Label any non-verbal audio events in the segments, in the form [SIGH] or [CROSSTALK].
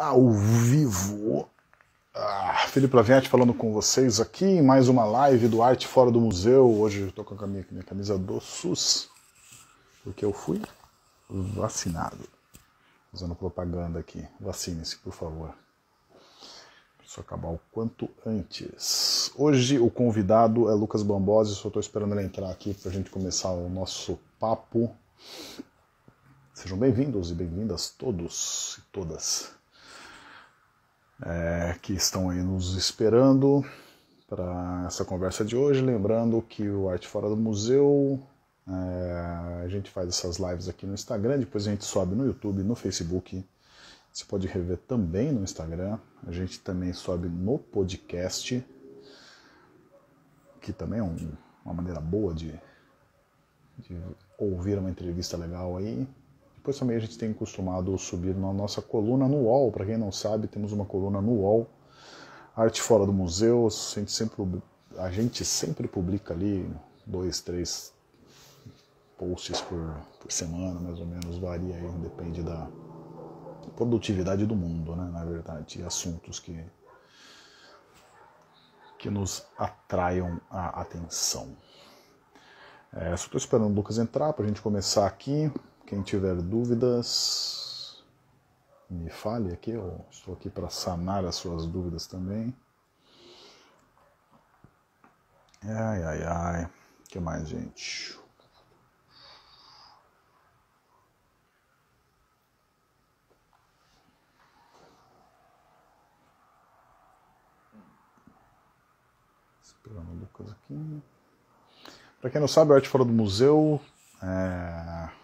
ao vivo. Ah, Felipe Laviette falando com vocês aqui em mais uma live do Arte Fora do Museu. Hoje estou com a minha, minha camisa do SUS, porque eu fui vacinado. Fazendo propaganda aqui. Vacine-se, por favor. Preciso acabar o quanto antes. Hoje o convidado é Lucas Bambosi, só estou esperando ele entrar aqui para a gente começar o nosso papo. Sejam bem-vindos e bem-vindas todos e todas é, que estão aí nos esperando para essa conversa de hoje. Lembrando que o Arte Fora do Museu, é, a gente faz essas lives aqui no Instagram, depois a gente sobe no YouTube, no Facebook. Você pode rever também no Instagram. A gente também sobe no podcast, que também é um, uma maneira boa de, de ouvir uma entrevista legal aí. Depois também a gente tem costumado subir na nossa coluna no UOL. Para quem não sabe, temos uma coluna no UOL. Arte Fora do Museu. A gente sempre, a gente sempre publica ali dois, três posts por, por semana, mais ou menos. Varia aí, depende da produtividade do mundo, né? Na verdade, assuntos que, que nos atraiam a atenção. É, só estou esperando o Lucas entrar para a gente começar aqui. Quem tiver dúvidas, me fale aqui, eu estou aqui para sanar as suas dúvidas também. Ai, ai, ai. O que mais, gente? Esperando o Lucas aqui. Para quem não sabe, a Arte Fora do Museu é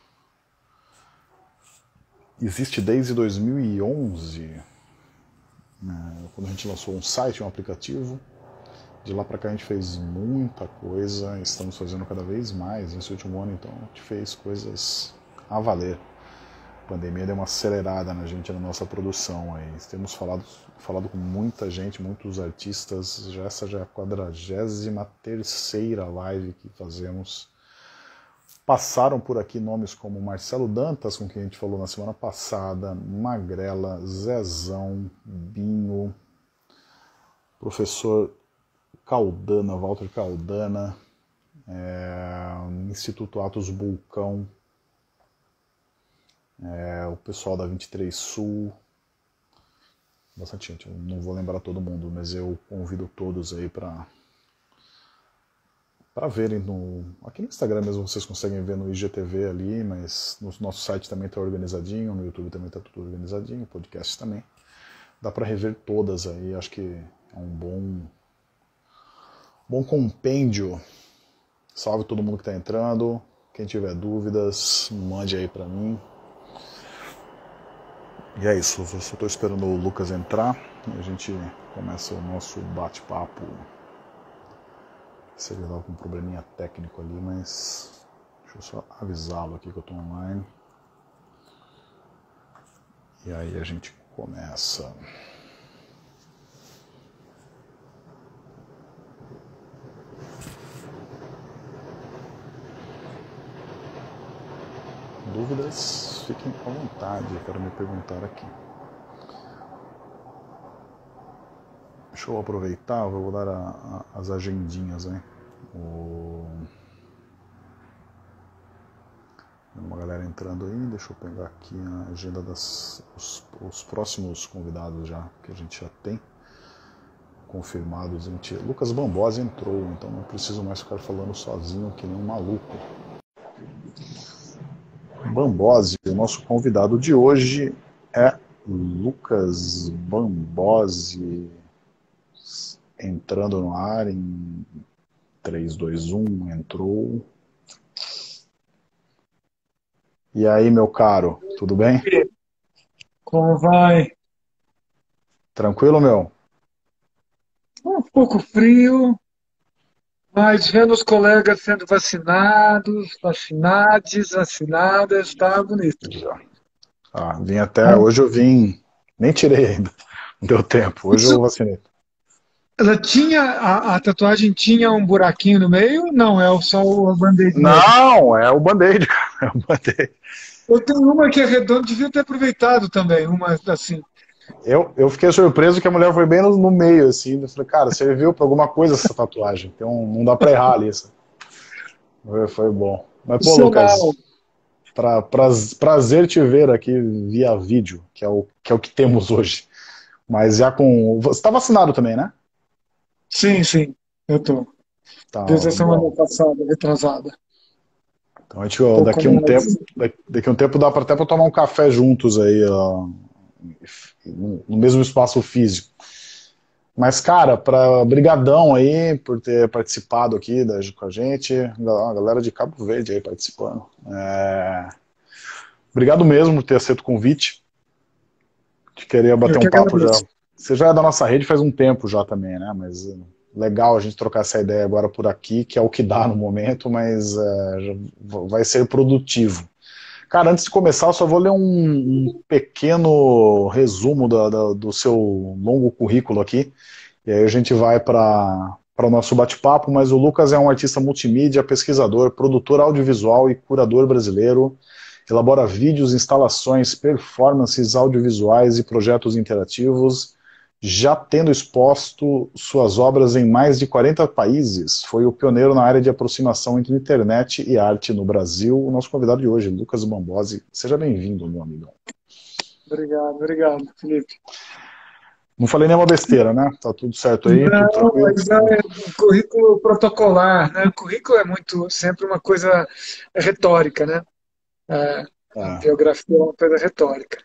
existe desde 2011, né, quando a gente lançou um site, um aplicativo. De lá para cá a gente fez muita coisa, estamos fazendo cada vez mais. Nesse último ano, então, a gente fez coisas a valer. A pandemia deu uma acelerada na gente, na nossa produção. Aí. Temos falado, falado com muita gente, muitos artistas. Já essa já é a 43 terceira live que fazemos Passaram por aqui nomes como Marcelo Dantas, com quem a gente falou na semana passada, Magrela, Zezão, Binho, professor Caldana, Walter Caldana, é, Instituto Atos Bulcão, é, o pessoal da 23 Sul, bastante gente, eu não vou lembrar todo mundo, mas eu convido todos aí para para verem no. Aqui no Instagram mesmo vocês conseguem ver no IGTV ali, mas no nosso site também está organizadinho, no YouTube também está tudo organizadinho, podcast também. Dá para rever todas aí, acho que é um bom, bom compêndio. Salve todo mundo que está entrando. Quem tiver dúvidas, mande aí para mim. E é isso, eu só estou esperando o Lucas entrar e a gente começa o nosso bate-papo se ele estava com um probleminha técnico ali, mas deixa eu só avisá-lo aqui que eu estou online. E aí a gente começa. Dúvidas, fiquem à vontade para me perguntar aqui. Deixa eu aproveitar, vou dar a, a, as agendinhas, né? O... Uma galera entrando aí, deixa eu pegar aqui a agenda dos os próximos convidados já, que a gente já tem confirmados. Gente, Lucas Bambosa entrou, então não preciso mais ficar falando sozinho que nem um maluco. Bambose, o nosso convidado de hoje é Lucas Bambose entrando no ar em 3, 2, 1, entrou. E aí, meu caro, tudo bem? Como vai? Tranquilo, meu? Um pouco frio, mas vendo os colegas sendo vacinados, vacinados, vacinadas, tá bonito. Ah, vim até, hoje eu vim, nem tirei ainda, [LAUGHS] não deu tempo, hoje eu vacinei. Ela tinha, a, a, tatuagem tinha um buraquinho no meio? Não, é só o band-aid. Não, é o band-aid, [LAUGHS] é o band-aid. Eu tenho uma que é redonda, devia ter aproveitado também, uma assim. Eu, eu fiquei surpreso que a mulher foi bem no, no meio, assim. Eu falei, cara, serviu para alguma coisa essa tatuagem. Então não dá para errar ali. Foi, foi bom. Mas, pô, Lucas, pra, pra, prazer te ver aqui via vídeo, que é o que, é o que temos hoje. Mas já com. Você está vacinado também, né? Sim, sim, eu tô. Tá, Desde a semana bom. passada, retrasada. Então a gente, ó, daqui um tempo, daqui um tempo dá para até para tomar um café juntos aí, ó, no mesmo espaço físico. Mas, cara, para brigadão aí por ter participado aqui da, com a gente, a galera de Cabo Verde aí participando. É... Obrigado mesmo por ter aceito o convite. De querer bater um papo já. Você já é da nossa rede faz um tempo já também, né? Mas é, legal a gente trocar essa ideia agora por aqui, que é o que dá no momento, mas é, vai ser produtivo. Cara, antes de começar, eu só vou ler um, um pequeno resumo da, da, do seu longo currículo aqui, e aí a gente vai para o nosso bate-papo, mas o Lucas é um artista multimídia, pesquisador, produtor audiovisual e curador brasileiro, elabora vídeos, instalações, performances audiovisuais e projetos interativos, já tendo exposto suas obras em mais de 40 países, foi o pioneiro na área de aproximação entre internet e arte no Brasil. O nosso convidado de hoje, Lucas Bambosi. Seja bem-vindo, meu amigo. Obrigado, obrigado, Felipe. Não falei nenhuma besteira, né? Tá tudo certo aí? Não, mas é currículo protocolar, né? O currículo é muito, sempre uma coisa retórica, né? É, A é. biografia é uma coisa retórica.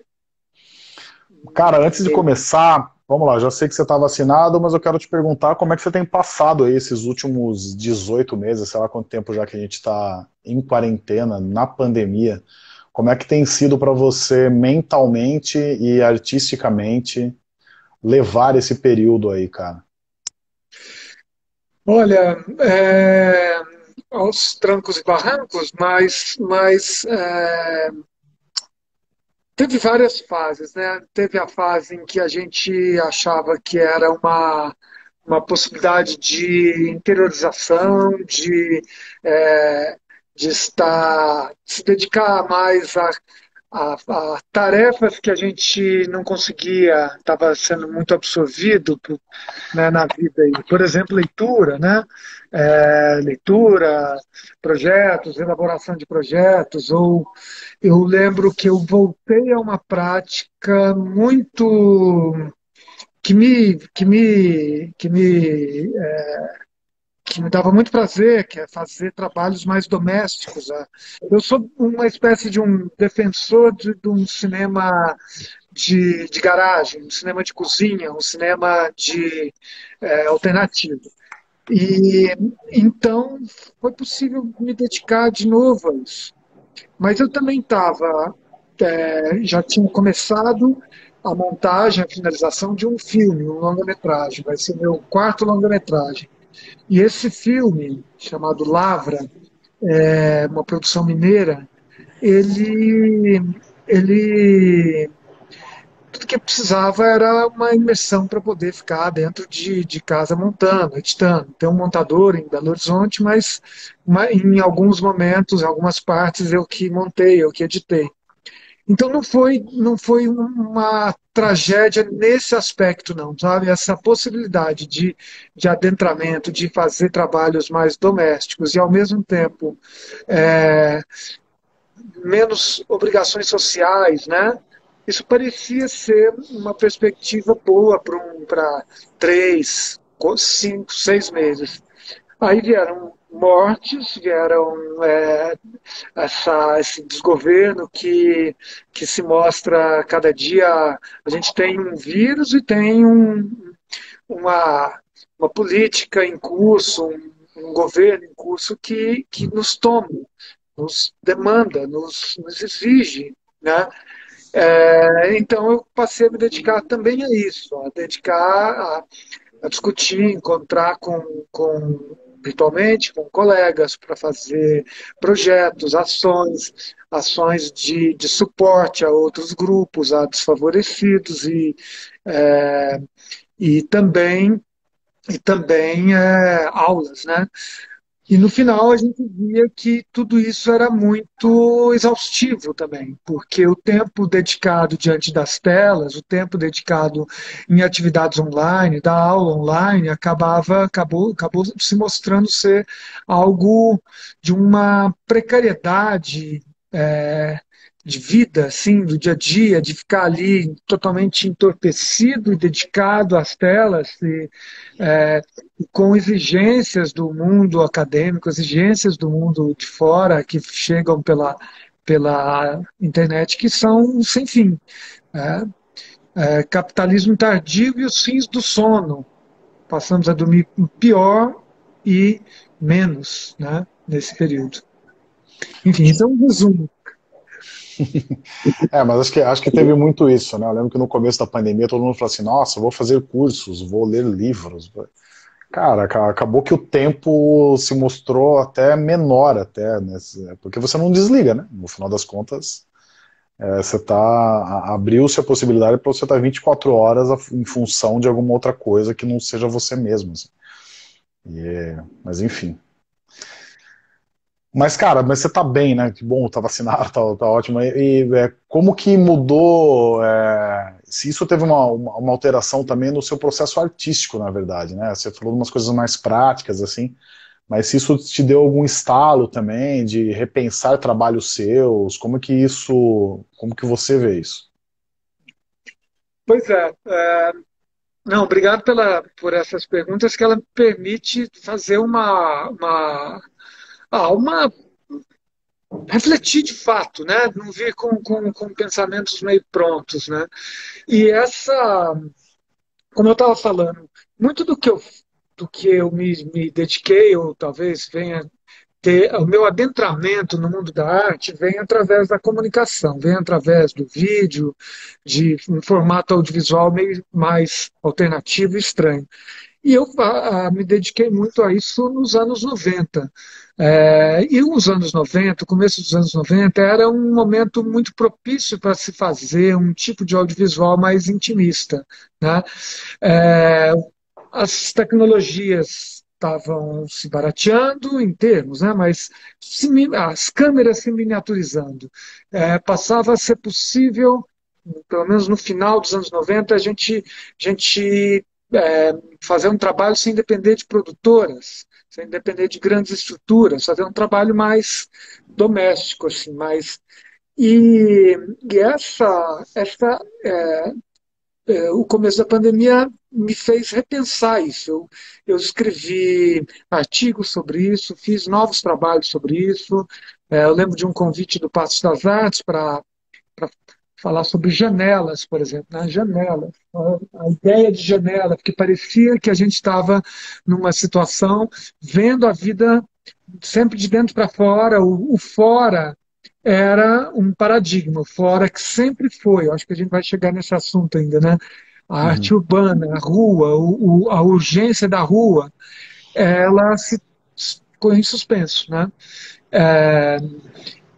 Cara, antes de começar, Vamos lá, já sei que você está vacinado, mas eu quero te perguntar como é que você tem passado aí esses últimos 18 meses, sei lá quanto tempo já que a gente está em quarentena, na pandemia. Como é que tem sido para você mentalmente e artisticamente levar esse período aí, cara? Olha, é, aos trancos e barrancos, mas, mas é, Teve várias fases, né? Teve a fase em que a gente achava que era uma, uma possibilidade de interiorização, de, é, de estar, se dedicar mais a, a, a, tarefas que a gente não conseguia, estava sendo muito absorvido né, na vida. Por exemplo, leitura, né? É, leitura, projetos, elaboração de projetos, ou eu lembro que eu voltei a uma prática muito que me que me que me é, que me dava muito prazer, que é fazer trabalhos mais domésticos. Né? Eu sou uma espécie de um defensor de, de um cinema de, de, garagem, um cinema de cozinha, um cinema de é, alternativo. E então foi possível me dedicar de novo a isso. Mas eu também estava, é, já tinha começado a montagem, a finalização de um filme, um longa-metragem. Vai ser meu quarto longa-metragem. E esse filme, chamado Lavra, é uma produção mineira, ele, ele tudo que precisava era uma imersão para poder ficar dentro de, de casa montando, editando. Tem um montador em Belo Horizonte, mas em alguns momentos, em algumas partes, eu que montei, eu que editei. Então não foi, não foi uma tragédia nesse aspecto, não, sabe? Essa possibilidade de, de adentramento, de fazer trabalhos mais domésticos e, ao mesmo tempo, é, menos obrigações sociais, né? Isso parecia ser uma perspectiva boa para um, três, cinco, seis meses. Aí vieram mortes, vieram é, essa, esse desgoverno que, que se mostra cada dia. A gente tem um vírus e tem um, uma, uma política em curso, um, um governo em curso que, que nos toma, nos demanda, nos, nos exige. Né? É, então eu passei a me dedicar também a isso, a dedicar a, a discutir, encontrar com, com virtualmente com colegas para fazer projetos, ações, ações de, de suporte a outros grupos, a desfavorecidos e, é, e também e também é, aulas, né? E no final a gente via que tudo isso era muito exaustivo também, porque o tempo dedicado diante das telas, o tempo dedicado em atividades online, da aula online, acabava acabou, acabou se mostrando ser algo de uma precariedade é, de vida, assim, do dia a dia, de ficar ali totalmente entorpecido e dedicado às telas, e, é, com exigências do mundo acadêmico, exigências do mundo de fora que chegam pela, pela internet, que são sem fim. É, é, capitalismo tardio e os fins do sono. Passamos a dormir pior e menos né, nesse período. Enfim, é um resumo. [LAUGHS] é, mas acho que, acho que teve muito isso, né? Eu lembro que no começo da pandemia todo mundo falou assim: nossa, vou fazer cursos, vou ler livros. Cara, acabou que o tempo se mostrou até menor, até, né? porque você não desliga, né? No final das contas, é, você tá. abriu-se a possibilidade para você estar tá 24 horas em função de alguma outra coisa que não seja você mesmo. Assim. E, mas enfim. Mas, cara, mas você tá bem, né? Que bom, tá vacinado, tá, tá ótimo. E, e é, como que mudou, é, se isso teve uma, uma, uma, alteração também no seu processo artístico, na verdade, né? Você falou umas coisas mais práticas, assim, mas se isso te deu algum estalo também de repensar trabalhos seus, como que isso, como que você vê isso? Pois é, é não, obrigado pela, por essas perguntas que ela permite fazer uma, uma ah, uma refletir de fato, né? Não vir com, com, com pensamentos meio prontos, né? E essa, como eu estava falando, muito do que eu do que eu me, me dediquei ou talvez venha ter o meu adentramento no mundo da arte vem através da comunicação, vem através do vídeo, de um formato audiovisual meio mais alternativo e estranho. E eu a, a, me dediquei muito a isso nos anos 90. É, e os anos 90, o começo dos anos 90, era um momento muito propício para se fazer um tipo de audiovisual mais intimista. Né? É, as tecnologias estavam se barateando em termos, né? mas se, as câmeras se miniaturizando. É, passava a ser possível, pelo menos no final dos anos 90, a gente, a gente é, fazer um trabalho sem depender de produtoras, sem depender de grandes estruturas, fazer um trabalho mais doméstico, assim, mais e, e essa, essa é, é, o começo da pandemia me fez repensar isso. Eu, eu escrevi artigos sobre isso, fiz novos trabalhos sobre isso. É, eu lembro de um convite do Passo das Artes para falar sobre janelas, por exemplo, né? janelas, a ideia de janela, porque parecia que a gente estava numa situação vendo a vida sempre de dentro para fora, o, o, fora era um paradigma, o fora que sempre foi, eu acho que a gente vai chegar nesse assunto ainda, né? A uhum. arte urbana, a rua, o, o, a urgência da rua, ela se ficou em suspenso, né? É,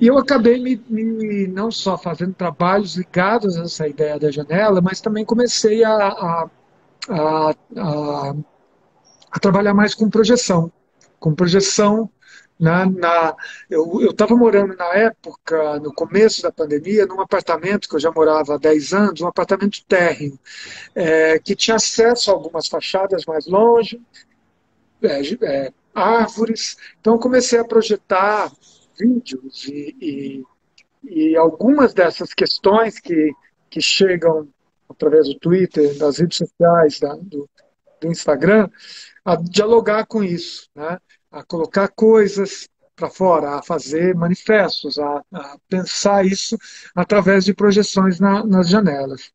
e eu acabei me, me, não só fazendo trabalhos ligados a essa ideia da janela, mas também comecei a, a, a, a, a trabalhar mais com projeção. Com projeção na, na, eu estava morando na época, no começo da pandemia, num apartamento que eu já morava há 10 anos, um apartamento térreo, é, que tinha acesso a algumas fachadas mais longe, é, é, árvores. Então, comecei a projetar vídeos e, e, e algumas dessas questões que, que chegam através do Twitter, das redes sociais, da, do, do Instagram, a dialogar com isso, né? a colocar coisas para fora, a fazer manifestos, a, a, pensar isso através de projeções na, nas janelas,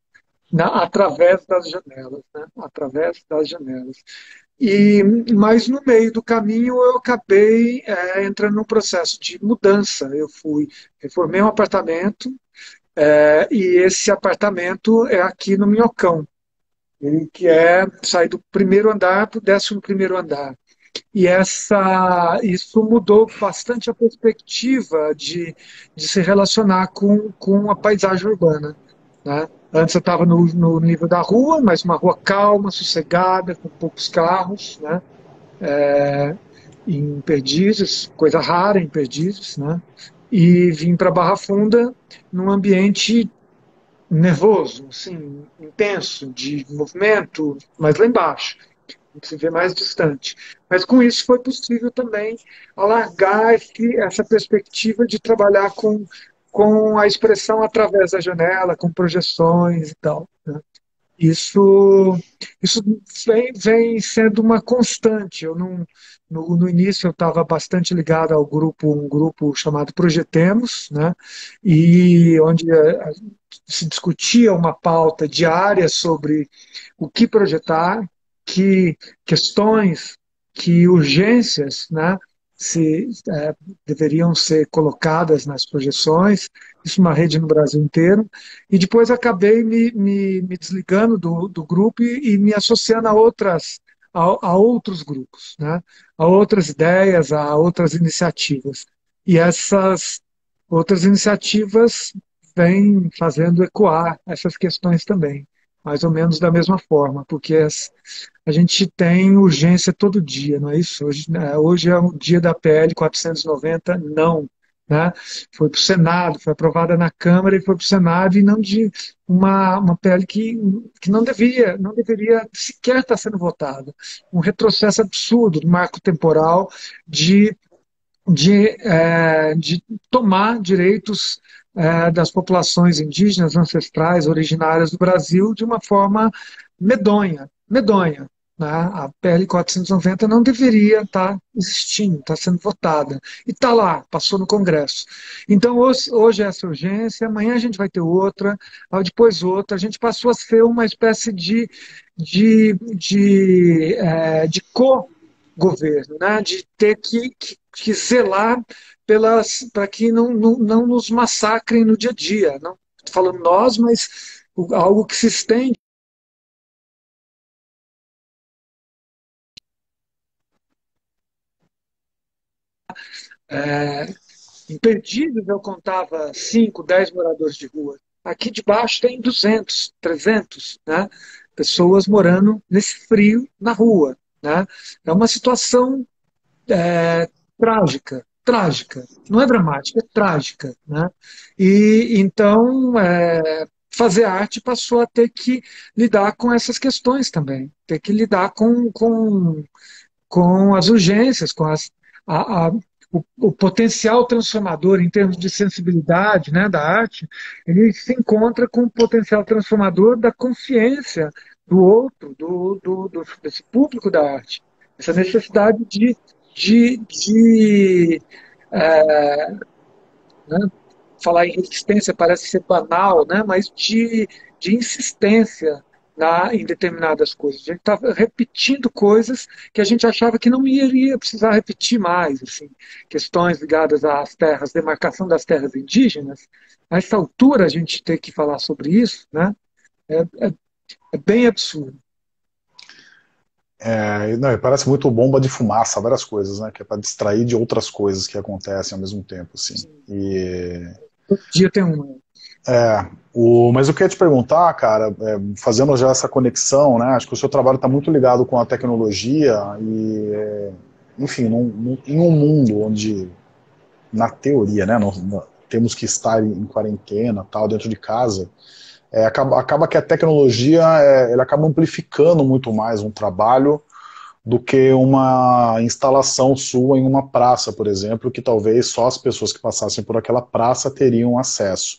na, através das janelas, né? através das janelas. E, mas no meio do caminho eu acabei é, entrando num processo de mudança. Eu fui, reformei um apartamento é, e esse apartamento é aqui no Minhocão, que é sair do primeiro andar para o décimo primeiro andar. E essa, isso mudou bastante a perspectiva de, de se relacionar com, com a paisagem urbana. Né? Antes eu estava no, no, nível da rua, mas uma rua calma, sossegada, com poucos carros, né? É, em Perdizes, coisa rara em Perdizes, né? E vim para Barra Funda num ambiente nervoso, assim, intenso, de movimento, mas lá embaixo se vê mais distante. Mas com isso foi possível também alargar esse, essa perspectiva de trabalhar com, com a expressão através da janela, com projeções e tal. Né? Isso, isso vem, vem sendo uma constante. Eu não, no, no início eu estava bastante ligado ao grupo, um grupo chamado Projetemos, né? e onde a, a, se discutia uma pauta diária sobre o que projetar, que questões, que urgências né, se, é, deveriam ser colocadas nas projeções, isso uma rede no Brasil inteiro, e depois acabei me, me, me desligando do, do grupo e, e, me associando a outras a, a, outros grupos, né, a outras ideias, a outras iniciativas. E essas outras iniciativas vêm fazendo ecoar essas questões também mais ou menos da mesma forma, porque as, a gente tem urgência todo dia, não é isso? Hoje, né, hoje é o dia da PL 490, não. Né? Foi para o Senado, foi aprovada na Câmara e foi para o Senado, e não de uma, uma PL que, que não devia, não deveria sequer estar sendo votada. Um retrocesso absurdo do marco temporal de, de, é, de tomar direitos é, das populações indígenas, ancestrais, originárias do Brasil de uma forma medonha, medonha. Né? A PL 490 não deveria estar existindo, está sendo votada. E está lá, passou no Congresso. Então, hoje, hoje é essa urgência, amanhã a gente vai ter outra, depois outra. A gente passou a ser uma espécie de, de, de, é, de co-governo, né? de ter que, que, que zelar para que não, não, não, nos massacrem no dia a dia. Não falando nós, mas algo que se estende. É, em Perdidos eu contava 5, 10 moradores de rua. Aqui debaixo tem 200, 300 né? pessoas morando nesse frio na rua. Né? É uma situação é, trágica trágica. Não é dramática, é trágica. Né? E então é, fazer arte passou a ter que lidar com essas questões também, ter que lidar com, com, com as urgências, com as, a, a, o, o, potencial transformador em termos de sensibilidade né, da arte, ele se encontra com o potencial transformador da consciência do outro, do, do, do desse público da arte. Essa necessidade de de, de é, né, falar em resistência parece ser banal, né, mas de, de insistência na, em determinadas coisas. A gente estava repetindo coisas que a gente achava que não iria precisar repetir mais. Assim. Questões ligadas às terras, demarcação das terras indígenas. A essa altura a gente ter que falar sobre isso né, é, é, é bem absurdo. É, não, parece muito bomba de fumaça, várias coisas, né? Que é para distrair de outras coisas que acontecem ao mesmo tempo, assim. E... Todo dia tem uma. É, o, mas eu queria te perguntar, cara, é, fazendo já essa conexão, né? Acho que o seu trabalho está muito ligado com a tecnologia e, é, enfim, num, num, em um mundo onde, na teoria, né, nós, nós temos que estar em quarentena, tal, dentro de casa é, acaba, acaba, que a tecnologia é, ele acaba amplificando muito mais um trabalho do que uma instalação sua em uma praça, por exemplo, que talvez só as pessoas que passassem por aquela praça teriam acesso.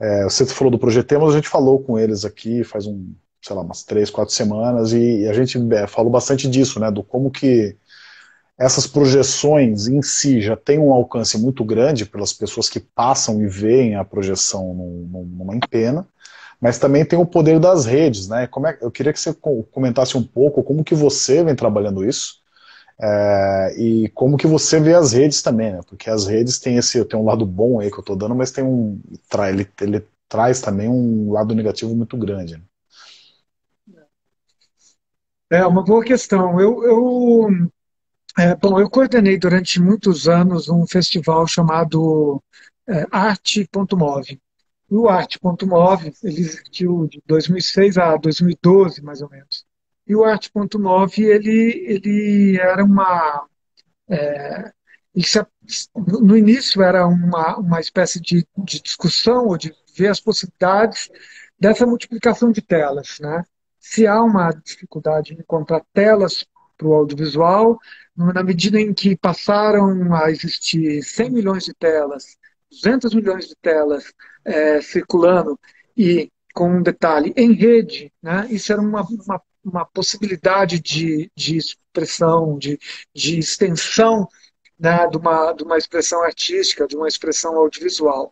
É, você falou do Projetemos, a gente falou com eles aqui faz um, sei lá, umas três, quatro semanas, e, e a gente é, falou bastante disso, né, do como que essas projeções em si já têm um alcance muito grande pelas pessoas que passam e veem a projeção num, numa empena, mas também tem o poder das redes, né? Como é, eu queria que você comentasse um pouco como que você vem trabalhando isso é, e como que você vê as redes também, né? Porque as redes têm esse, tem um lado bom aí que eu estou dando, mas tem um, ele, ele traz também um lado negativo muito grande. Né? É uma boa questão. Eu, eu é, bom, eu coordenei durante muitos anos um festival chamado é, Arte.move. O Arte.move, ele existiu de 2006 a 2012, mais ou menos. E o Arte.move, ele, ele era uma, é, isso, no início era uma, uma espécie de, de discussão ou de ver as possibilidades dessa multiplicação de telas. Né? Se há uma dificuldade em encontrar telas para o audiovisual, na medida em que passaram a existir 100 milhões de telas, 200 milhões de telas é, circulando e com um detalhe em rede, né, isso era uma, uma, uma possibilidade de, de expressão, de, de extensão né, de, uma, de uma expressão artística, de uma expressão audiovisual.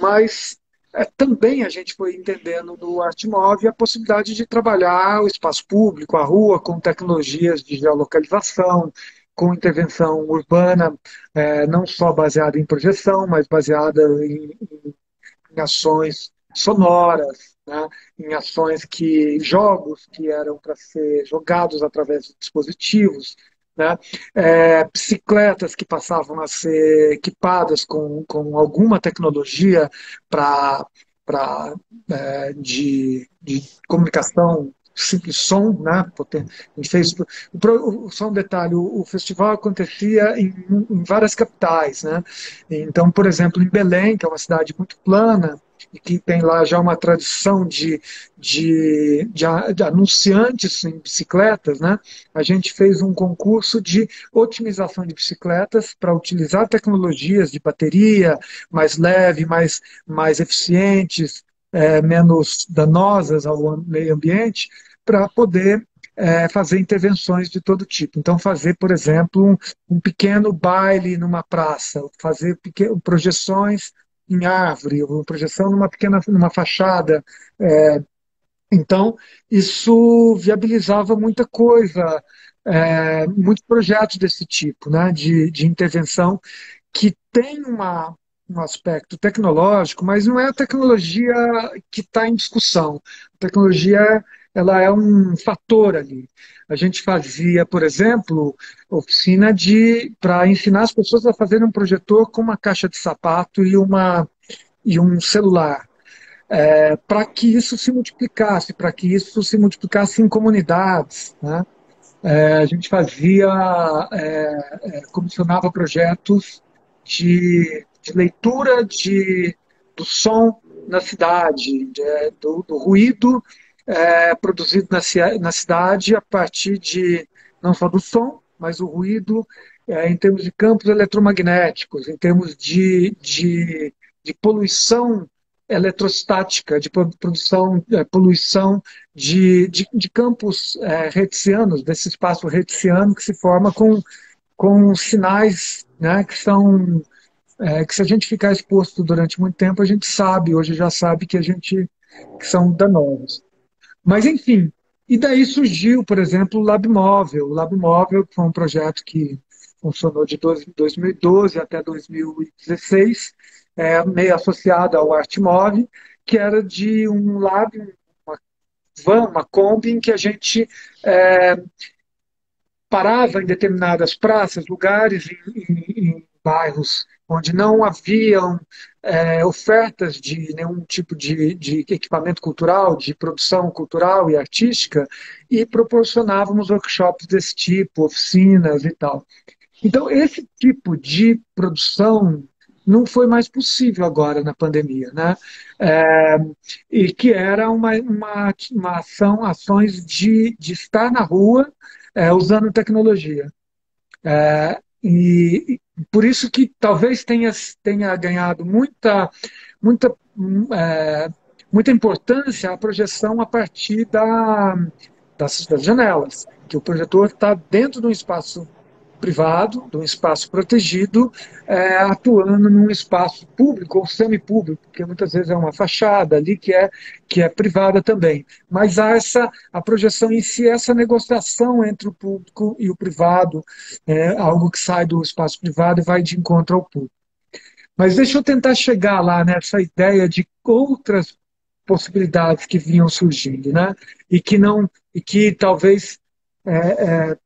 Mas é, também a gente foi entendendo no Artmove a possibilidade de trabalhar o espaço público, a rua, com tecnologias de geolocalização, com intervenção urbana, é, não só baseada em projeção, mas baseada em, em, em ações sonoras, né, em ações que jogos que eram para ser jogados através de dispositivos, né, é, bicicletas que passavam a ser equipadas com, com alguma tecnologia para é, de, de comunicação simples som, né? Só um detalhe, o, o festival acontecia em, em, várias capitais, né? Então, por exemplo, em Belém, que é uma cidade muito plana, e que tem lá já uma tradição de, de, de, de anunciantes em bicicletas, né? a gente fez um concurso de otimização de bicicletas para utilizar tecnologias de bateria mais leve, mais, mais eficientes, é, menos danosas ao meio ambiente, para poder é, fazer intervenções de todo tipo. Então, fazer, por exemplo, um, um pequeno baile numa praça, fazer pequeno, projeções em árvore, uma projeção numa pequena numa fachada. É, então, isso viabilizava muita coisa, é, muitos projetos desse tipo, né, de, de intervenção, que tem uma, um aspecto tecnológico, mas não é a tecnologia que está em discussão. A tecnologia ela é um fator ali. A gente fazia, por exemplo, oficina de para ensinar as pessoas a fazerem um projetor com uma caixa de sapato e uma e um celular. É, para que isso se multiplicasse, para que isso se multiplicasse em comunidades. Né? É, a gente fazia, é, é comissionava projetos de, de leitura de, do som na cidade, de, do, do, ruído é, produzido na, na, cidade a partir de não só do som, mas o ruído é, em termos de campos eletromagnéticos, em termos de, de, de poluição eletrostática, de produção, é, poluição de, de, de campos é, reticianos, desse espaço reticiano que se forma com, com sinais né, que são é, que se a gente ficar exposto durante muito tempo, a gente sabe, hoje já sabe que a gente que são danosos. Mas, enfim, e daí surgiu, por exemplo, o Lab Móvel. O Lab Móvel foi um projeto que funcionou de 2012 até 2016, é, meio associado ao Artmove, que era de um lab, uma van, uma Kombi, em que a gente é, parava em determinadas praças, lugares, em, em, bairros onde não haviam é, ofertas de nenhum tipo de, de, equipamento cultural, de produção cultural e artística, e proporcionávamos workshops desse tipo, oficinas e tal. Então, esse tipo de produção não foi mais possível agora na pandemia, né? É, e que era uma, uma, uma ação, ações de, de estar na rua é, usando tecnologia. É, e, por isso que talvez tenha, tenha ganhado muita, muita, é, muita importância a projeção a partir da, das, das janelas, que o projetor está dentro de um espaço privado, de um espaço protegido, é, atuando num espaço público ou semipúblico, porque muitas vezes é uma fachada ali que é, que é privada também. Mas há essa, a projeção em si, essa negociação entre o público e o privado, é, algo que sai do espaço privado e vai de encontro ao público. Mas deixa eu tentar chegar lá nessa ideia de outras possibilidades que vinham surgindo, né? E que não, e que talvez é, é,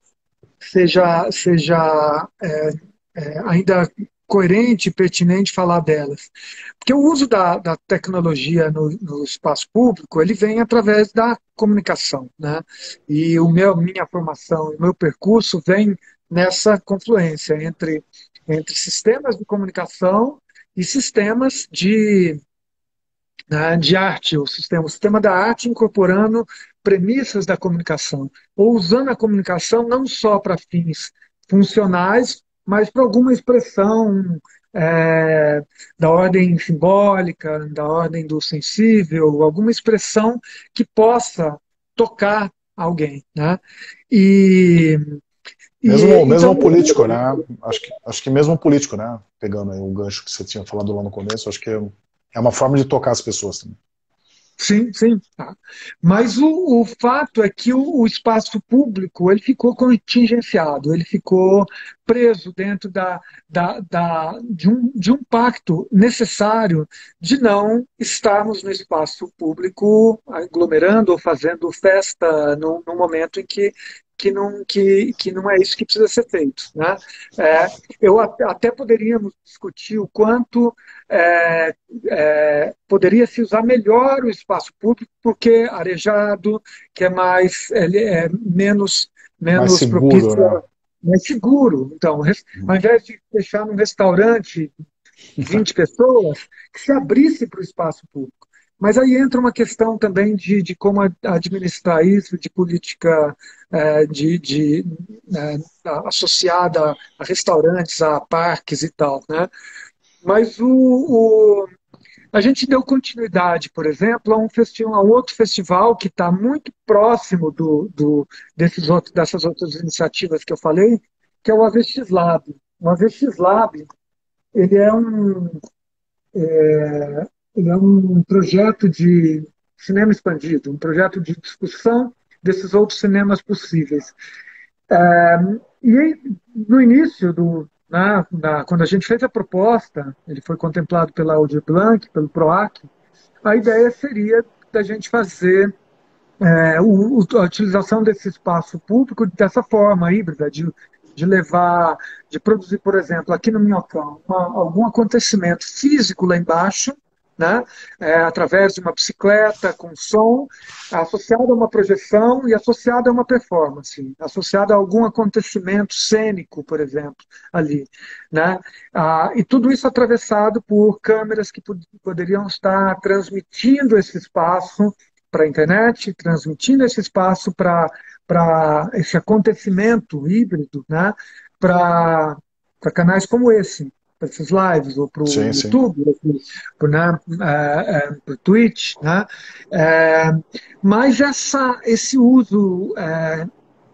seja, seja é, é, ainda coerente e pertinente falar delas. Porque o uso da, da tecnologia no, no, espaço público, ele vem através da comunicação. Né? E o meu, minha formação, o meu percurso vem nessa confluência entre, entre sistemas de comunicação e sistemas de, né, de arte, o sistema, o sistema da arte incorporando premissas da comunicação, ou usando a comunicação não só para fins funcionais, mas para alguma expressão é, da ordem simbólica, da ordem do sensível, alguma expressão que possa tocar alguém. Né? E, mesmo, e, mesmo então, político, né? Acho que, acho que mesmo político, né? Pegando aí o gancho que você tinha falado lá no começo, acho que é, é uma forma de tocar as pessoas também. Sim, sim. Tá. Mas o, o, fato é que o, o, espaço público ele ficou contingenciado, ele ficou preso dentro da, da, da, de, um, de um pacto necessário de não estarmos no espaço público aglomerando ou fazendo festa no, no momento em que que não, que, que não é isso que precisa ser feito. Né? É, eu até poderíamos discutir o quanto é, é, poderia se usar melhor o espaço público, porque arejado, que é mais é, é menos, menos mais propício. Né? Mais seguro. Então, hum. ao invés de deixar num restaurante 20 [LAUGHS] pessoas, que se abrisse para o espaço público. Mas aí entra uma questão também de, de como administrar isso, de política é, de, de é, associada a restaurantes, a parques e tal. Né? Mas o, o a gente deu continuidade, por exemplo, a um, festival, a outro festival que está muito próximo do, do, desses outros, dessas outras iniciativas que eu falei, que é o AVX Lab. O AVX Lab ele é um, é, ele é um projeto de cinema expandido, um projeto de discussão desses outros cinemas possíveis. É, e no início do, na, na, quando a gente fez a proposta, ele foi contemplado pela Audio Blanc, pelo PROAC, a ideia seria da gente fazer é, o, a utilização desse espaço público dessa forma híbrida, de, de levar, de produzir, por exemplo, aqui no Minhocão, uma, algum acontecimento físico lá embaixo, né? É, através de uma bicicleta com som, associado a uma projeção e associado a uma performance, associado a algum acontecimento cênico, por exemplo, ali. Né? Ah, e tudo isso atravessado por câmeras que pod poderiam estar transmitindo esse espaço para a internet, transmitindo esse espaço para esse acontecimento híbrido, né? para canais como esse para essas lives, ou para o YouTube, para né, uh, uh, o Twitch. Né? Uh, mas essa, esse uso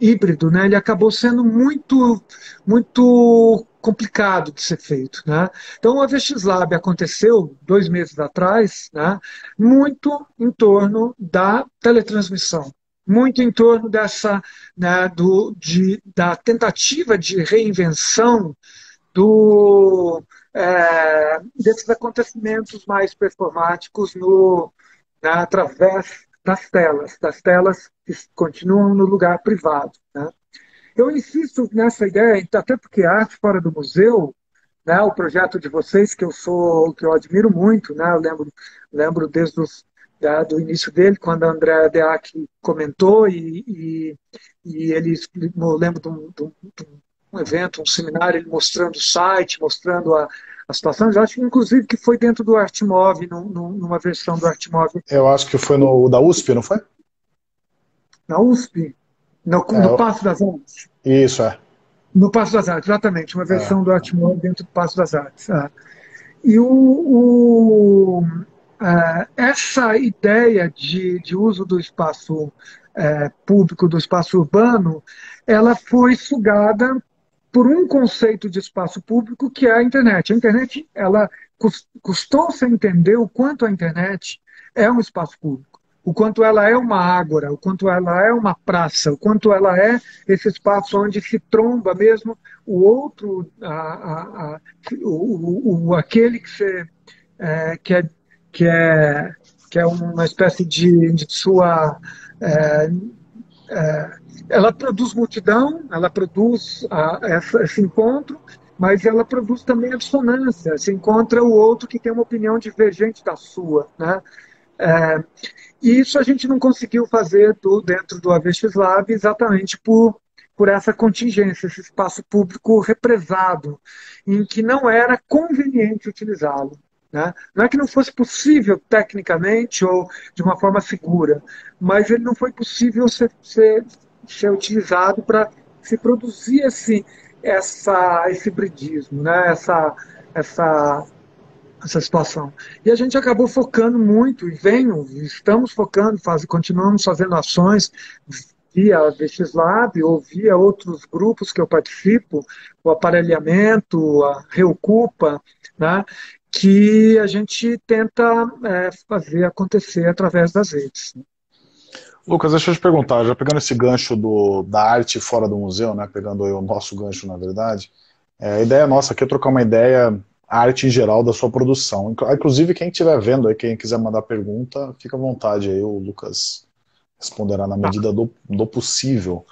híbrido, né, ele acabou sendo muito, muito complicado de ser feito. Né? Então, o AVX Lab aconteceu dois meses atrás, né, muito em torno da teletransmissão muito em torno dessa né, do, de, da tentativa de reinvenção do, é, desses acontecimentos mais performáticos no, né, através das telas, das telas que continuam no lugar privado. Né? Eu insisto nessa ideia, até porque arte fora do museu, né, o projeto de vocês que eu sou, que eu admiro muito, né, eu lembro, lembro desde os, da, do início dele, quando a André Deac comentou e, e, e ele eu lembro de um, de um, um evento, um seminário, ele mostrando o site, mostrando a, a situação. Eu acho, inclusive, que foi dentro do Artmov, numa versão do Artmov. Eu acho que foi no da USP, não foi? Na USP? No, é, no Passo das Artes. Isso, é. No Passo das Artes, exatamente. Uma versão é. do Artmov dentro do Passo das Artes. É. E o, o é, essa ideia de, de uso do espaço é, público, do espaço urbano, ela foi sugada por um conceito de espaço público que é a internet. A internet, ela custou-se a entender o quanto a internet é um espaço público, o quanto ela é uma ágora, o quanto ela é uma praça, o quanto ela é esse espaço onde se tromba mesmo o outro, a, a, a, o, o, aquele que, você, é, que, é, que, é, que é uma espécie de, de sua. É, é, ela produz multidão, ela produz a, essa, esse encontro, mas ela produz também a dissonância. Se encontra o outro que tem uma opinião divergente da sua. Né? É, e isso a gente não conseguiu fazer do, dentro do AVX Lab exatamente por, por essa contingência, esse espaço público represado, em que não era conveniente utilizá-lo. Né? Não é que não fosse possível tecnicamente ou de uma forma segura, mas ele não foi possível ser, ser, ser utilizado para se produzir esse, essa, esse hibridismo, né? essa, essa, essa situação. E a gente acabou focando muito, e venho, estamos focando, faz, continuamos fazendo ações via VXLab ou via outros grupos que eu participo, o aparelhamento, a Reocupa, né? Que a gente tenta é, fazer acontecer através das redes. Lucas, deixa eu te perguntar, já pegando esse gancho do, da arte fora do museu, né, pegando o nosso gancho na verdade, é, a ideia nossa aqui é trocar uma ideia, arte em geral da sua produção. Inclusive, quem estiver vendo aí, quem quiser mandar pergunta, fica à vontade aí, o Lucas responderá na medida do, do possível.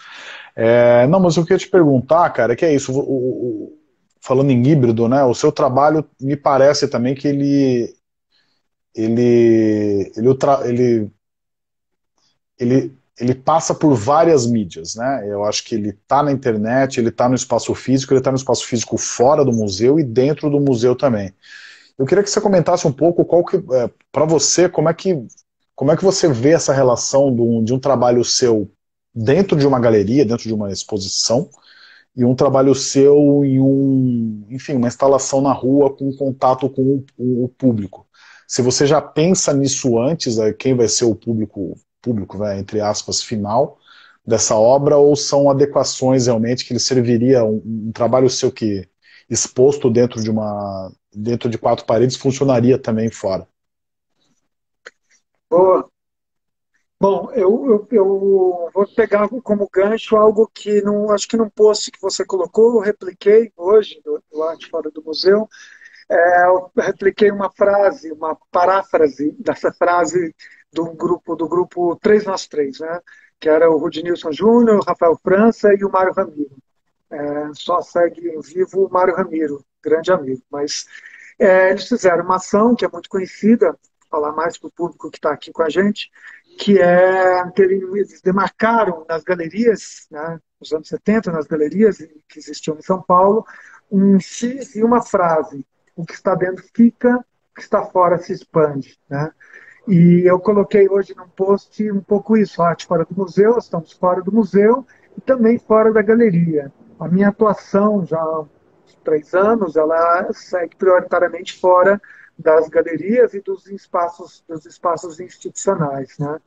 É, não, mas eu queria te perguntar, cara, é que é isso, o, o, falando em híbrido, né, o seu trabalho me parece também que ele ele ele, ele, ele, ele passa por várias mídias, né? Eu acho que ele está na internet, ele está no espaço físico, ele está no espaço físico fora do museu e dentro do museu também. Eu queria que você comentasse um pouco qual que, é, para você, como é que como é que você vê essa relação de um, de um trabalho seu dentro de uma galeria, dentro de uma exposição, e um trabalho seu em um, enfim, uma instalação na rua com contato com o, o público. Se você já pensa nisso antes, quem vai ser o público, público, né, entre aspas, final dessa obra, ou são adequações realmente que ele serviria um, um trabalho seu que exposto dentro de uma dentro de quatro paredes funcionaria também fora? Boa. Bom, eu, eu, eu, vou pegar como gancho algo que não, acho que num post que você colocou, eu repliquei hoje, do Arte Fora do Museu, é, eu repliquei uma frase, uma paráfrase dessa frase do grupo do grupo 3 Nós 3, né? que era o Rudinilson Júnior, o Rafael França e o Mário Ramiro. É, só segue em vivo o Mário Ramiro, grande amigo. Mas é, eles fizeram uma ação que é muito conhecida, falar mais para o público que está aqui com a gente, que é que eles demarcaram nas galerias, né, nos anos 70, nas galerias que existiam em São Paulo, um X e uma frase. O que está dentro fica, o que está fora se expande. Né? E eu coloquei hoje num post um pouco isso, arte fora do museu, estamos fora do museu e também fora da galeria. A minha atuação já há três anos, ela segue prioritariamente fora das galerias e dos espaços, dos espaços institucionais. Né?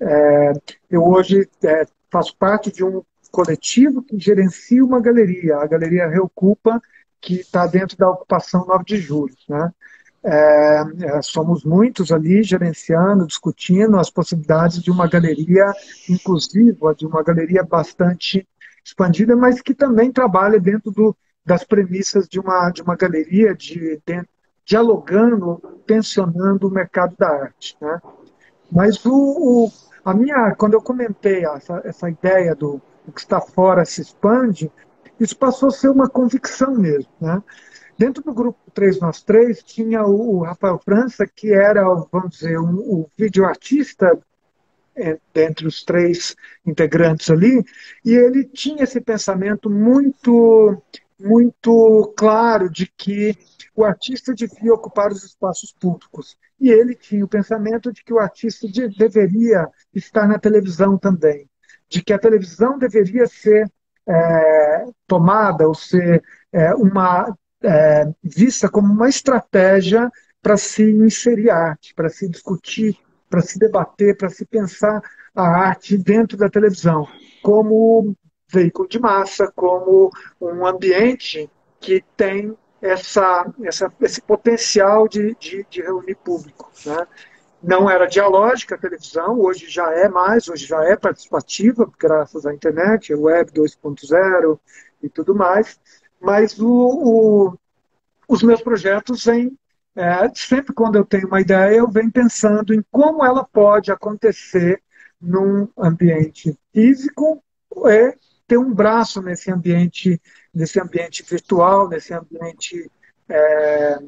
É, eu hoje é, faço parte de um coletivo que gerencia uma galeria, a Galeria Reocupa, que está dentro da ocupação 9 de julho. Né? É, é, somos muitos ali gerenciando, discutindo as possibilidades de uma galeria inclusiva, de uma galeria bastante expandida, mas que também trabalha dentro do, das premissas de uma, de uma galeria de, dentro, dialogando, tensionando o mercado da arte. Né? Mas o, o, a minha, quando eu comentei essa, essa ideia do o que está fora se expande, isso passou a ser uma convicção mesmo. Né? Dentro do grupo 3 Nós Três tinha o, o Rafael França, que era, vamos dizer, um, o videoartista é, dentre os três integrantes ali, e ele tinha esse pensamento muito, muito claro de que o artista devia ocupar os espaços públicos. E ele tinha o pensamento de que o artista de, deveria estar na televisão também, de que a televisão deveria ser é, tomada ou ser é, uma é, vista como uma estratégia para se inserir arte, para se discutir, para se debater, para se pensar a arte dentro da televisão, como veículo de massa, como um ambiente que tem essa, essa, esse potencial de, de, de reunir público. Né? Não era dialógica a televisão, hoje já é mais, hoje já é participativa, graças à internet, web 2.0 e tudo mais, mas o, o, os meus projetos vêm, é, sempre quando eu tenho uma ideia, eu venho pensando em como ela pode acontecer num ambiente físico e ter um braço nesse ambiente nesse ambiente virtual, nesse ambiente é,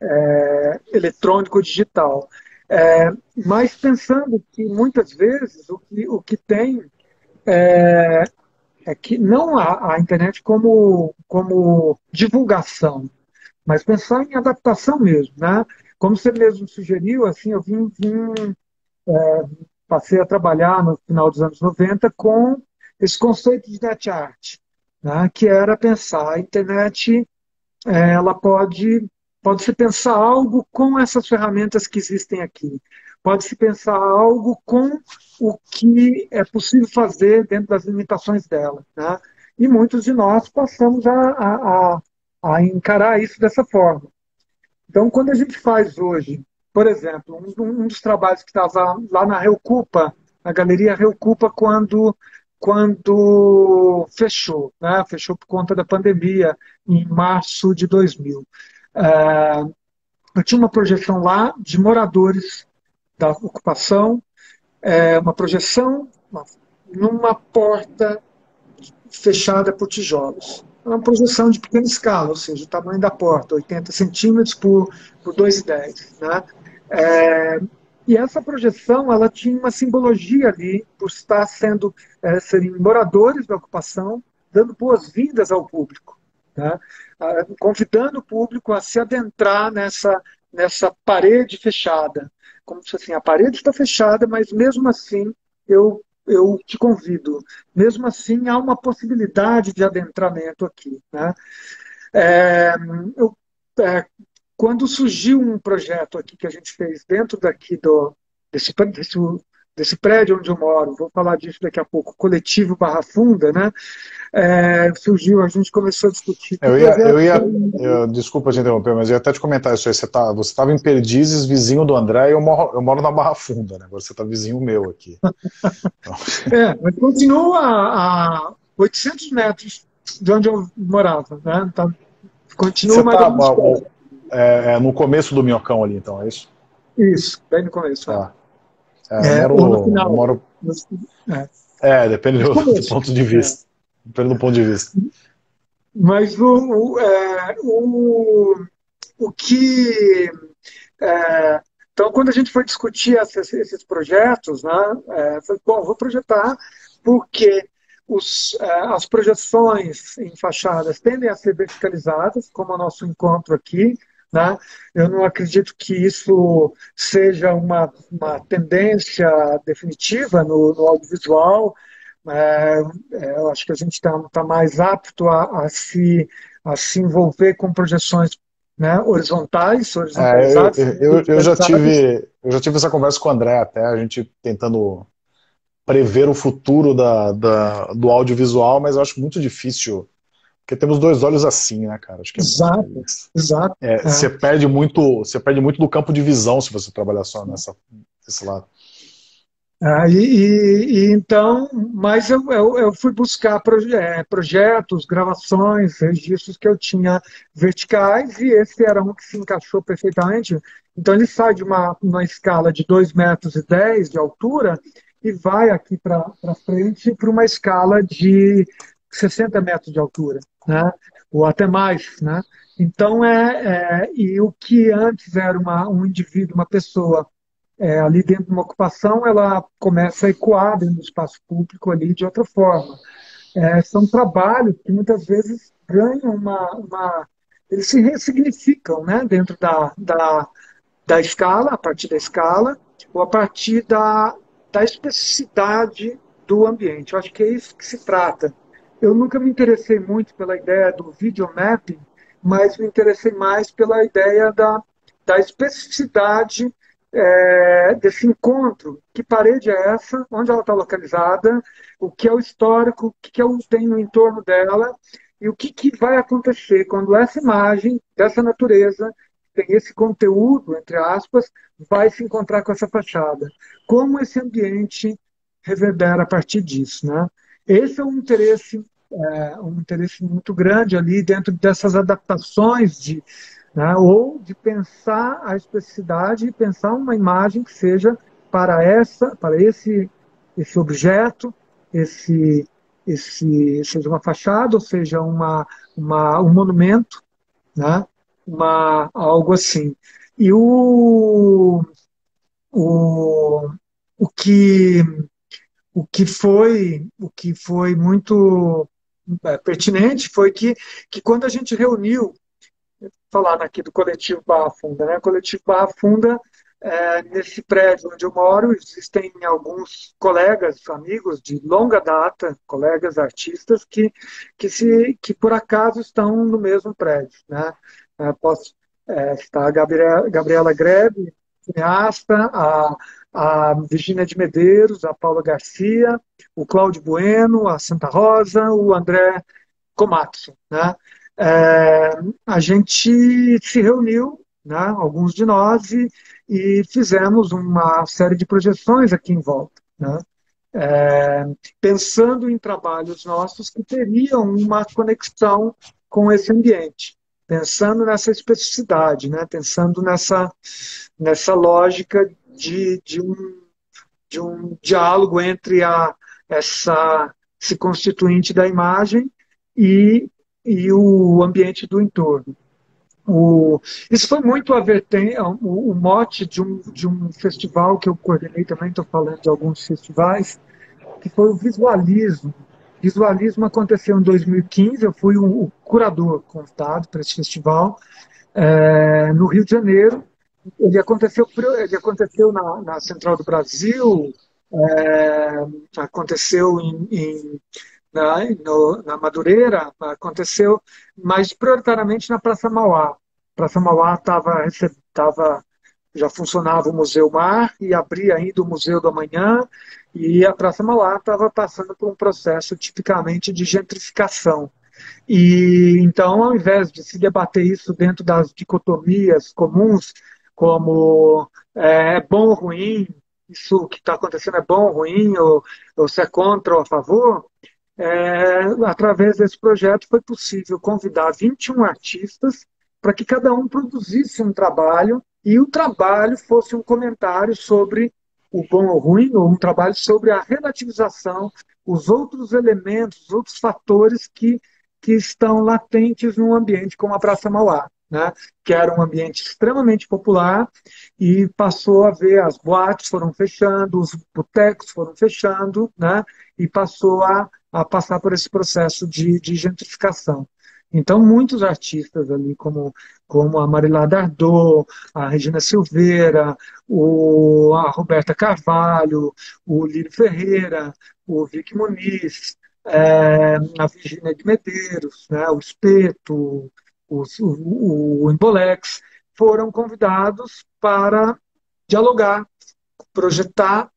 é, eletrônico digital. É, mas pensando que muitas vezes o que, o que tem é, é que não a, a internet como, como divulgação, mas pensar em adaptação mesmo, né? Como você mesmo sugeriu, assim, eu vim, vim é, passei a trabalhar no final dos anos 90 com esse conceito de net art, né? que era pensar a internet, é, ela pode pode se pensar algo com essas ferramentas que existem aqui, pode se pensar algo com o que é possível fazer dentro das limitações dela, né? E muitos de nós passamos a, a, a encarar isso dessa forma. Então, quando a gente faz hoje, por exemplo, um, um dos trabalhos que estava lá na Reucupa, na Galeria Reucupa, quando, quando fechou, né? fechou por conta da pandemia, em março de 2000. É, eu tinha uma projeção lá de moradores da ocupação, é, uma projeção uma, numa porta fechada por tijolos uma projeção de pequena escala, ou seja, o tamanho da porta, 80 centímetros por, por 2,10. Né? É, e essa projeção ela tinha uma simbologia ali, por estar sendo é, serem moradores da ocupação, dando boas-vindas ao público, né? convidando o público a se adentrar nessa, nessa parede fechada. Como se assim, a parede está fechada, mas mesmo assim eu eu te convido. Mesmo assim, há uma possibilidade de adentramento aqui. Né? É, eu, é, quando surgiu um projeto aqui que a gente fez dentro daqui do, desse, desse desse prédio onde eu moro, vou falar disso daqui a pouco, coletivo Barra Funda, né? É, surgiu, a gente começou a discutir. Eu ia, eu ia eu, desculpa te interromper, mas eu ia até te comentar isso aí. Você tá, você estava em Perdizes, vizinho do André, e eu moro, eu moro na Barra Funda, né? Agora você está vizinho meu aqui. [LAUGHS] é, mas continua a, a 800 metros de onde eu morava, né? Tá, continua mais tá, é, é, no começo do Minhocão ali, então, é isso? Isso, bem no começo. Tá. É, é, moro, final, moro... É. é, depende do, do, [LAUGHS] ponto de vista. Depende do ponto de vista. Mas o, o, é, o, que. É, então, quando a gente foi discutir esses, projetos, né, é, foi, bom, vou projetar porque os, é, as projeções em fachadas tendem a ser verticalizadas, como o nosso encontro aqui, né? Eu não acredito que isso seja uma, uma tendência definitiva no, no audiovisual. É, é, eu acho que a gente está tá mais apto a, a, se, a se envolver com projeções né, horizontais, horizontalizadas. É, eu, eu, eu, já tive, eu já tive essa conversa com o André até, a gente tentando prever o futuro da, da, do audiovisual, mas eu acho muito difícil porque temos dois olhos assim, né, cara? Acho que é exato, muito... exato. É, é. Você perde muito, você perde muito do campo de visão se você trabalhar só nessa, nesse lado. Ah, e, e, então, mas eu, eu, eu fui buscar proje é, projetos, gravações, registros que eu tinha verticais e esse era um que se encaixou perfeitamente. Então ele sai de uma, uma escala de 2 metros e 10 de altura e vai aqui para frente para uma escala de 60 metros de altura né? ou até mais. Né? Então, é, é, e o que antes era uma, um indivíduo, uma pessoa é, ali dentro de uma ocupação, ela começa a ecoar dentro do espaço público ali de outra forma. É, são trabalhos que muitas vezes ganham uma, uma eles se ressignificam né, dentro da, da, da escala, a partir da escala, ou a partir da, da especificidade do ambiente. Eu acho que é isso que se trata. Eu nunca me interessei muito pela ideia do videomapping, mas me interessei mais pela ideia da, da especificidade é, desse encontro. Que parede é essa? Onde ela está localizada? O que é o histórico? O que, eu tenho no entorno dela? E o que, que vai acontecer quando essa imagem dessa natureza tem esse conteúdo, entre aspas, vai se encontrar com essa fachada. Como esse ambiente reverbera a partir disso, né? Esse é um interesse, é, um interesse muito grande ali dentro dessas adaptações de, né, ou de pensar a especificidade e pensar uma imagem que seja para essa, para esse, esse objeto, esse, esse seja uma fachada ou seja uma, uma um monumento, né, uma algo assim. E o, o, o que o que foi, o que foi muito é, pertinente foi que, que quando a gente reuniu, falando aqui do coletivo Barra Funda, né? O coletivo Barra Funda, é, nesse prédio onde eu moro, existem alguns colegas, amigos de longa data, colegas artistas que, que, se, que por acaso estão no mesmo prédio, né? É, posso é, está a Gabriela, Gabriela Grebe, cineasta, a, a Virginia de Medeiros, a Paula Garcia, o Cláudio Bueno, a Santa Rosa, o André Komatsu. Né? É, a gente se reuniu, né, alguns de nós, e, e, fizemos uma série de projeções aqui em volta. Né? É, pensando em trabalhos nossos que teriam uma conexão com esse ambiente pensando nessa especificidade, né? pensando nessa, nessa lógica de, de, um, de um diálogo entre a, essa se constituinte da imagem e, e o ambiente do entorno. O, isso foi muito a o, o, mote de um, de um festival que eu coordenei também, estou falando de alguns festivais, que foi o visualismo, Visualismo aconteceu em 2015, eu fui o, curador convidado para esse festival é, no Rio de Janeiro. Ele aconteceu, ele aconteceu na, na Central do Brasil, é, aconteceu em, em na, no, na Madureira, aconteceu, mas prioritariamente na Praça Mauá. Praça Mauá estava já funcionava o Museu Mar e abria ainda o Museu do Amanhã e a Praça Mauá estava passando por um processo tipicamente de gentrificação. E então, ao invés de se debater isso dentro das dicotomias comuns, como é, é bom ou ruim, isso que está acontecendo é bom ou ruim, ou, ou se é contra ou a favor, é, através desse projeto foi possível convidar 21 artistas para que cada um produzisse um trabalho e o trabalho fosse um comentário sobre o bom ou ruim, ou um trabalho sobre a relativização, os outros elementos, os outros fatores que, que estão latentes num ambiente como a Praça Mauá. Né, que era um ambiente extremamente popular e passou a ver as boates foram fechando, os botecos foram fechando, né, e passou a, a passar por esse processo de, de gentrificação. Então, muitos artistas ali, como, como a Marilá Dardot, a Regina Silveira, o, a Roberta Carvalho, o Lírio Ferreira, o Vic Muniz, é, a Virginia de Medeiros, né, o Espeto, o, o, o foram convidados para dialogar, projetar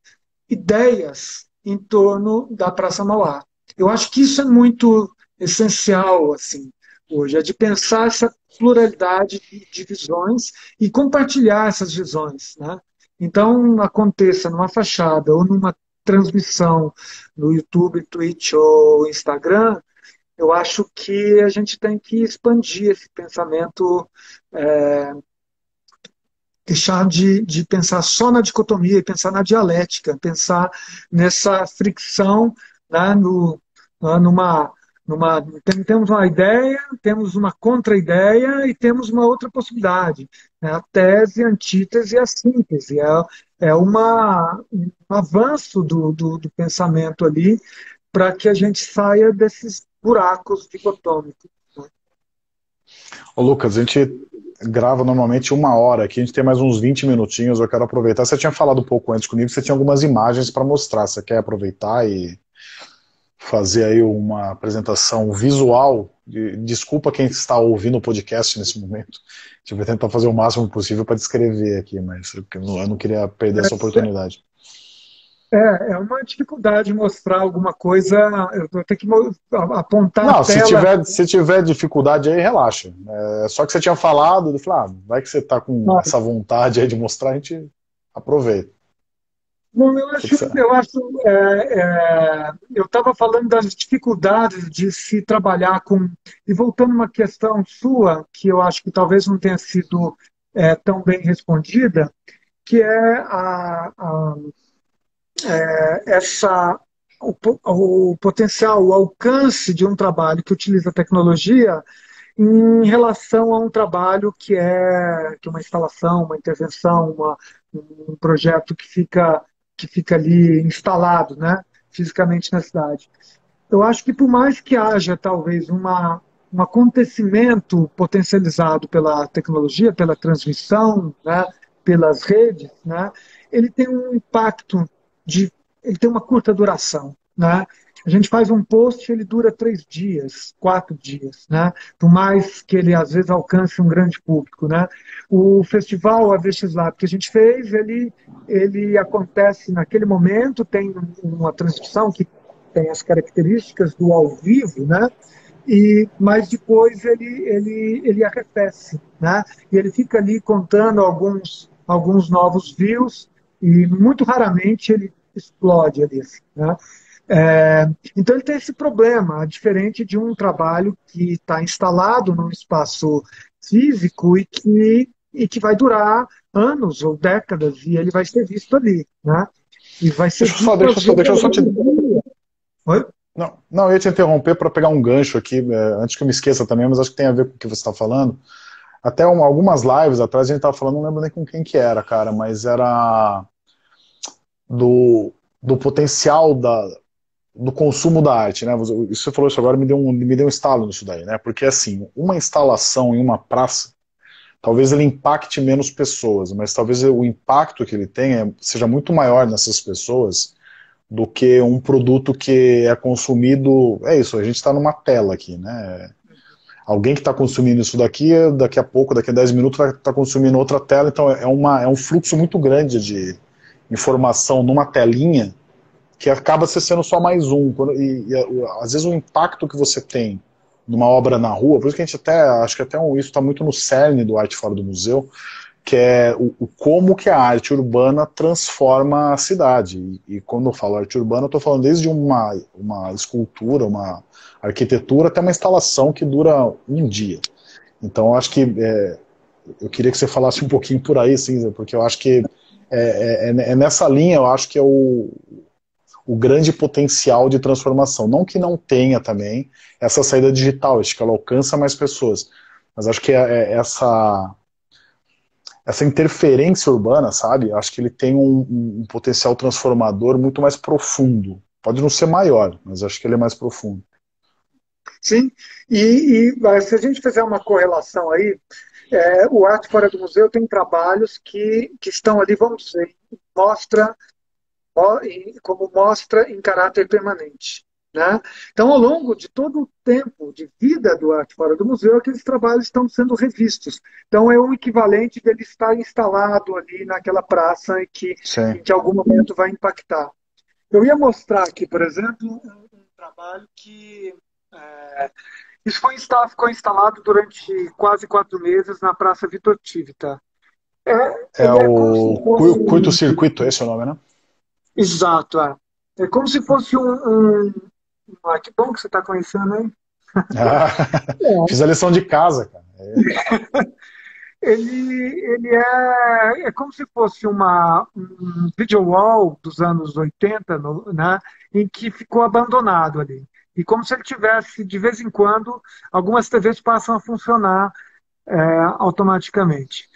ideias em torno da Praça Mauá. Eu acho que isso é muito essencial, assim, hoje, é de pensar essa pluralidade de visões e compartilhar essas visões. Né? Então, aconteça numa fachada ou numa transmissão no YouTube, Twitch ou Instagram, eu acho que a gente tem que expandir esse pensamento, é, deixar de, de pensar só na dicotomia, pensar na dialética, pensar nessa fricção, né, no, numa numa, tem, temos uma ideia, temos uma contra-ideia e temos uma outra possibilidade. Né? A tese, a antítese e a síntese. É, é uma, um avanço do, do, do pensamento ali para que a gente saia desses buracos dicotômicos. Né? Ô Lucas, a gente grava normalmente uma hora aqui, a gente tem mais uns 20 minutinhos, eu quero aproveitar. Você tinha falado um pouco antes comigo, você tinha algumas imagens para mostrar, você quer aproveitar e fazer aí uma apresentação visual. Desculpa quem está ouvindo o podcast nesse momento. A gente vai tentar fazer o máximo possível para descrever aqui, mas eu não queria perder essa oportunidade. É, é uma dificuldade mostrar alguma coisa, eu vou ter que apontar Não, se tiver, se tiver dificuldade aí, relaxa. É, só que você tinha falado, eu falei, ah, vai que você está com Nossa. essa vontade aí de mostrar, a gente aproveita. Bom, eu acho, eu acho, é, é, eu estava falando das dificuldades de se trabalhar com e voltando uma questão sua que eu acho que talvez não tenha sido é, tão bem respondida, que é a, a é, essa o, o potencial, o alcance de um trabalho que utiliza tecnologia em relação a um trabalho que é, que é uma instalação, uma intervenção, uma, um projeto que fica que fica ali instalado, né? fisicamente na cidade. Eu acho que por mais que haja talvez uma, um acontecimento potencializado pela tecnologia, pela transmissão, né, pelas redes, né, ele tem um impacto de, ele tem uma curta duração, né? A gente faz um post, ele dura três dias, quatro dias, né? Por mais que ele às vezes alcance um grande público, né? O festival AVX Lab que a gente fez, ele, ele acontece naquele momento, tem uma transmissão que tem as características do ao vivo, né? E, mas depois ele, ele, ele arrefece, né? E ele fica ali contando alguns, alguns novos views e muito raramente ele explode ali, né? É, então ele tem esse problema, diferente de um trabalho que está instalado num espaço físico e que, e que vai durar anos ou décadas e ele vai ser visto ali, né? E vai ser deixa, só, deixa, só, deixa eu só te... Oi? Não, não, eu ia te interromper para pegar um gancho aqui, é, antes que eu me esqueça também, mas acho que tem a ver com o que você está falando. Até um, algumas lives atrás a gente estava falando, não lembro nem com quem que era, cara, mas era do, do potencial da, do consumo da arte, né? Você falou isso agora, me deu um, me deu um estalo nisso daí, né? Porque assim, uma instalação em uma praça, talvez ele impacte menos pessoas, mas talvez o impacto que ele tenha seja muito maior nessas pessoas do que um produto que é consumido. É isso, a gente está numa tela aqui, né? Alguém que está consumindo isso daqui, daqui a pouco, daqui a 10 minutos, vai estar tá consumindo outra tela, então é, uma, é um fluxo muito grande de informação numa telinha que acaba sendo só mais um. E, e, às vezes o impacto que você tem numa obra na rua, por isso que a gente até, acho que até isso está muito no cerne do Arte Fora do Museu, que é o, o, como que a arte urbana transforma a cidade. E, e quando eu falo arte urbana, eu estou falando desde uma, uma escultura, uma arquitetura, até uma instalação que dura um dia. Então eu acho que é, eu queria que você falasse um pouquinho por aí, sim, porque eu acho que é, é, é nessa linha, eu acho que é o, o grande potencial de transformação. Não que não tenha também essa saída digital, acho que ela alcança mais pessoas, mas acho que é, é essa essa interferência urbana, sabe? Acho que ele tem um, um, potencial transformador muito mais profundo. Pode não ser maior, mas acho que ele é mais profundo. Sim, e, e se a gente fizer uma correlação aí, é, o Arte Fora do Museu tem trabalhos que, que estão ali, vamos dizer, mostra como mostra em caráter permanente. Né? Então, ao longo de todo o tempo de vida do Arte Fora do Museu, aqueles trabalhos estão sendo revistos. Então, é o equivalente dele estar instalado ali naquela praça que, em que algum momento vai impactar. Eu ia mostrar aqui, por exemplo, um, trabalho que. É, isso foi, ficou instalado durante quase quatro meses na Praça Vitor Tivita. É, é, é o curto-circuito, esse é o nome, né? Exato, é. É como se fosse um. um... Ah, que bom que você está conhecendo, hein? Ah, é. Fiz a lição de casa, cara. É. [LAUGHS] ele, ele é, é como se fosse uma, um video wall dos anos 80, no, né, em que ficou abandonado ali. E como se ele tivesse, de vez em quando, algumas TVs passam a funcionar é, automaticamente.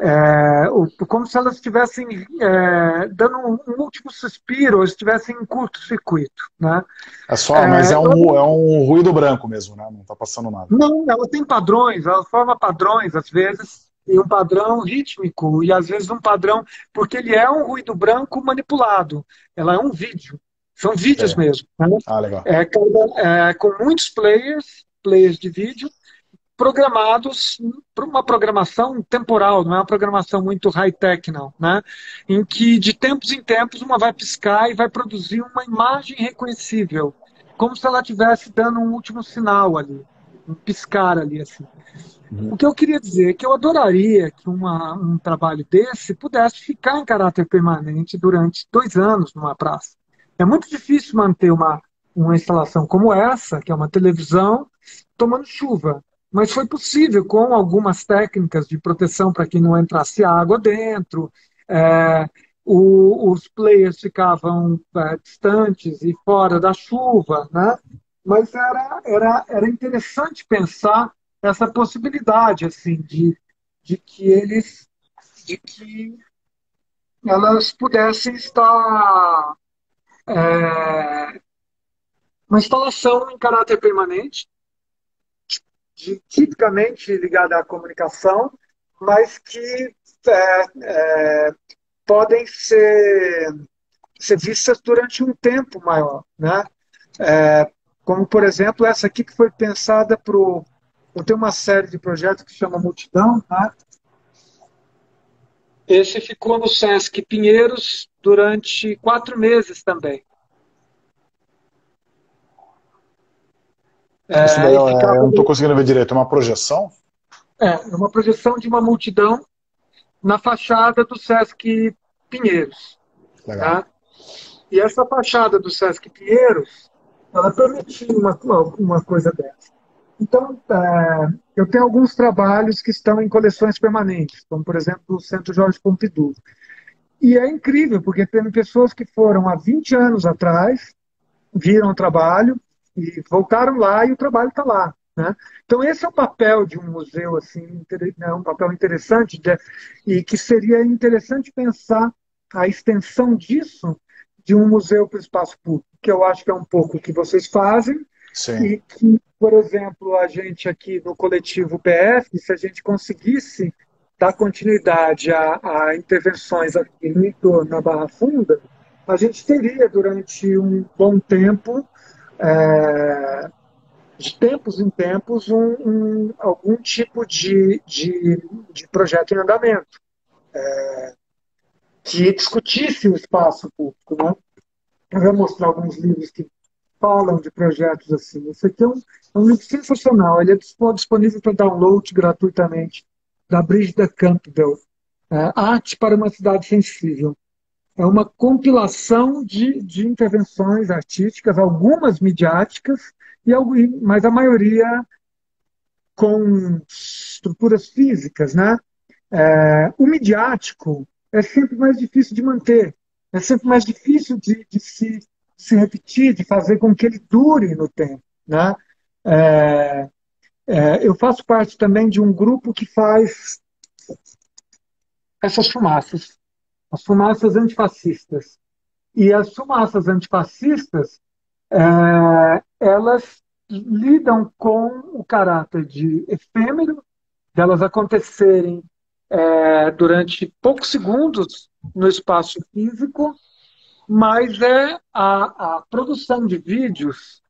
É, como se elas estivessem é, dando um, último suspiro, ou estivessem em curto-circuito. Né? É só, é, mas é um, é um ruído branco mesmo, né? não está passando nada. Não, ela tem padrões, ela forma padrões, às vezes, e um padrão rítmico, e às vezes um padrão, porque ele é um ruído branco manipulado, ela é um vídeo, são vídeos é. mesmo. Né? Ah, legal. É, é, com muitos players, players de vídeo, programados para uma programação temporal, não é uma programação muito high-tech, não, né? Em que de tempos em tempos uma vai piscar e vai produzir uma imagem reconhecível, como se ela estivesse dando um último sinal ali, um piscar ali, assim. Uhum. O que eu queria dizer é que eu adoraria que uma, um trabalho desse pudesse ficar em caráter permanente durante dois anos numa praça. É muito difícil manter uma, uma instalação como essa, que é uma televisão, tomando chuva mas foi possível com algumas técnicas de proteção para que não entrasse água dentro. É, o, os players ficavam é, distantes e fora da chuva, né? Mas era, era, era interessante pensar essa possibilidade assim de, de que eles de que elas pudessem estar é, uma instalação em caráter permanente, de, tipicamente ligada à comunicação, mas que é, é, podem ser, ser vistas durante um tempo maior. Né? É, como, por exemplo, essa aqui que foi pensada para o. Eu tenho uma série de projetos que chama Multidão. Né? Esse ficou no Sesc Pinheiros durante quatro meses também. É, Isso daí, é, eu não estou conseguindo ver direito. É uma projeção? É, uma projeção de uma multidão na fachada do Sesc Pinheiros. Legal. Tá? E essa fachada do Sesc Pinheiros, ela permitia uma, uma coisa dessa. Então, é, eu tenho alguns trabalhos que estão em coleções permanentes, como, por exemplo, o Centro Jorge Pompidou. E é incrível, porque tem pessoas que foram há 20 anos atrás, viram o trabalho e voltaram lá e o trabalho está lá. Né? Então esse é o papel de um museu assim, né, um papel interessante de, e que seria interessante pensar a extensão disso de um museu para o espaço público, que eu acho que é um pouco o que vocês fazem Sim. e que, por exemplo, a gente aqui no coletivo PF, se a gente conseguisse dar continuidade a, a intervenções aqui no entorno da Barra Funda, a gente teria durante um bom tempo é, de tempos em tempos, um, um, algum tipo de, de, de, projeto em andamento é, que discutisse o espaço público. Né? Eu vou mostrar alguns livros que falam de projetos assim. Esse aqui é um, é um livro sensacional, ele é disponível para download gratuitamente, da Brigida Campbell, é, Arte para uma Cidade Sensível é uma compilação de, de intervenções artísticas, algumas midiáticas, e, mas a maioria com estruturas físicas. Né? É, o midiático é sempre mais difícil de manter, é sempre mais difícil de, de se, se repetir, de fazer com que ele dure no tempo. Né? É, é, eu faço parte também de um grupo que faz essas fumaças as fumaças antifascistas. E as fumaças antifascistas, é, elas lidam com o caráter de efêmero, delas acontecerem é, durante poucos segundos no espaço físico, mas é a, a, produção de vídeos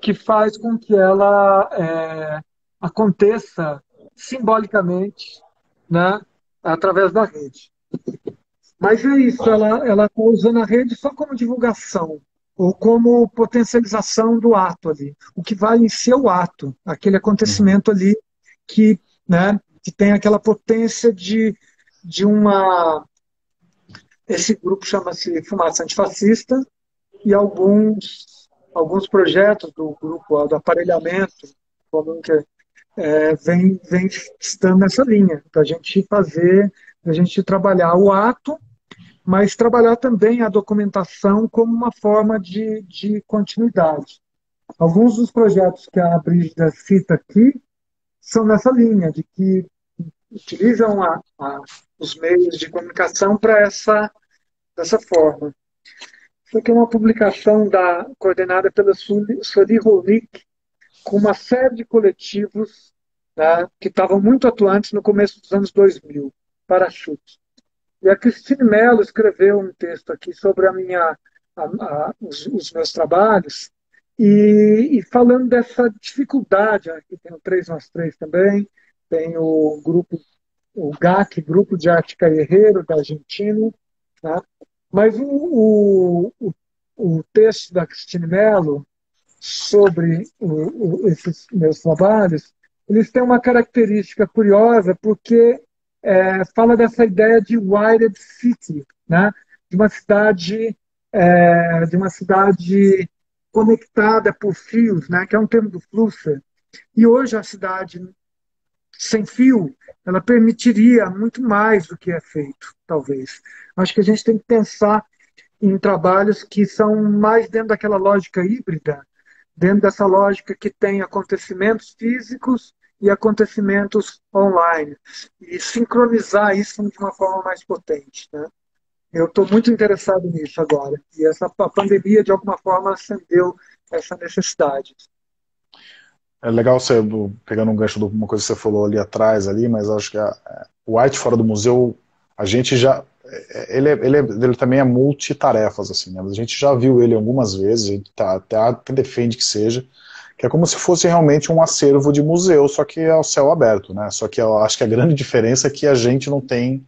que faz com que ela é, aconteça simbolicamente né, através da rede. Mas é isso, ela está usando a rede só como divulgação, ou como potencialização do ato ali. O que vai em ser o ato, aquele acontecimento ali que, né, que tem aquela potência de, de uma. Esse grupo chama-se Fumaça Antifascista, e alguns, alguns projetos do grupo do aparelhamento, como que é, vem, vem estando nessa linha, para a gente fazer, a gente trabalhar o ato mas trabalhar também a documentação como uma forma de, de continuidade. Alguns dos projetos que a Brígida cita aqui são nessa linha, de que utilizam a, a, os meios de comunicação para essa dessa forma. Isso aqui é uma publicação da, coordenada pela Soli Rolik, com uma série de coletivos né, que estavam muito atuantes no começo dos anos 2000, Parachute. E a Cristine Mello escreveu um texto aqui sobre a minha, a, a, os, os, meus trabalhos, e, e, falando dessa dificuldade, aqui tem o 3 mais 3 também, tem o grupo, o GAC, Grupo de Arte Carreiro, da Argentina, né? mas o, o, o, texto da Cristine Mello sobre o, esses meus trabalhos, eles têm uma característica curiosa, porque é, fala dessa ideia de wired city, né? de uma cidade é, de uma cidade conectada por fios, né? que é um termo do Flusser. E hoje a cidade sem fio, ela permitiria muito mais do que é feito, talvez. Acho que a gente tem que pensar em trabalhos que são mais dentro daquela lógica híbrida, dentro dessa lógica que tem acontecimentos físicos e acontecimentos online e sincronizar isso de uma forma mais potente. Né? Eu estou muito interessado nisso agora e essa a pandemia de alguma forma acendeu essa necessidade. É legal você, pegando um gancho de uma coisa que você falou ali atrás, ali, mas acho que o Arte Fora do Museu, a gente já. É, ele, ele, ele também é multitarefas, assim, né? A gente já viu ele algumas vezes, a gente tá, até, até defende que seja, que é como se fosse realmente um acervo de museu, só que ao céu aberto, né? Só que eu acho que a grande diferença é que a gente não tem,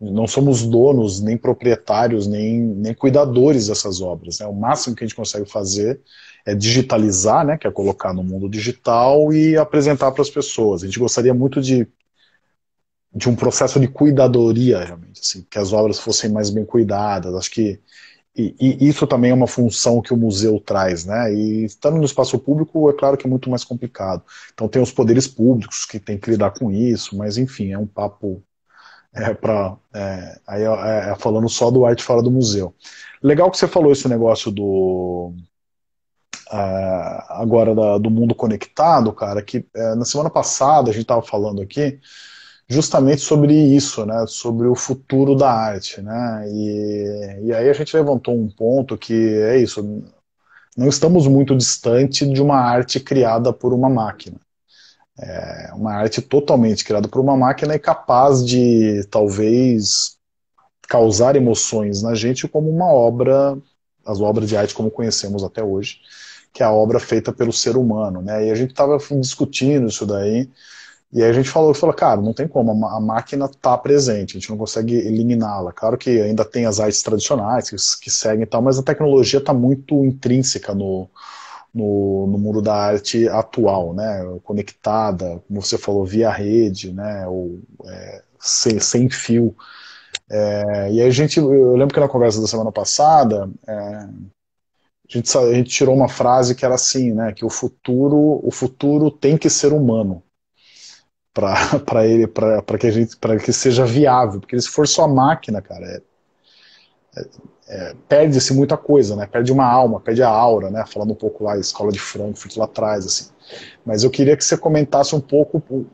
não somos donos, nem proprietários, nem, nem cuidadores dessas obras. Né? O máximo que a gente consegue fazer é digitalizar, né? Que é colocar no mundo digital e apresentar para as pessoas. A gente gostaria muito de de um processo de cuidadoria, realmente, assim, que as obras fossem mais bem cuidadas. Acho que e, e, isso também é uma função que o museu traz, né? E estando no espaço público, é claro que é muito mais complicado. Então tem os poderes públicos que têm que lidar com isso, mas enfim, é um papo é, para é, aí é, é, falando só do arte fora do museu. Legal que você falou esse negócio do uh, agora da, do mundo conectado, cara. Que uh, na semana passada a gente estava falando aqui justamente sobre isso, né, sobre o futuro da arte, né, e, e aí a gente levantou um ponto que é isso, não estamos muito distante de uma arte criada por uma máquina, é uma arte totalmente criada por uma máquina e capaz de talvez causar emoções na gente como uma obra, as obras de arte como conhecemos até hoje, que é a obra feita pelo ser humano, né, e a gente estava discutindo isso daí, e aí a gente falou, falou, cara, não tem como, a, máquina está presente, a gente não consegue eliminá-la. Claro que ainda tem as artes tradicionais que, que seguem e tal, mas a tecnologia está muito intrínseca no, no, no, mundo da arte atual, né? Conectada, como você falou, via rede, né? Ou é, sem, sem fio. É, e aí a gente, eu lembro que na conversa da semana passada, é, a, gente, a gente tirou uma frase que era assim, né? Que o futuro, o futuro tem que ser humano para [LAUGHS] ele para que a gente para que seja viável porque se for só máquina cara é, é, é, perde-se muita coisa né? Perde uma alma perde a aura né? Falando um pouco lá escola de Frankfurt lá atrás assim. Mas eu queria que você comentasse um pouco o,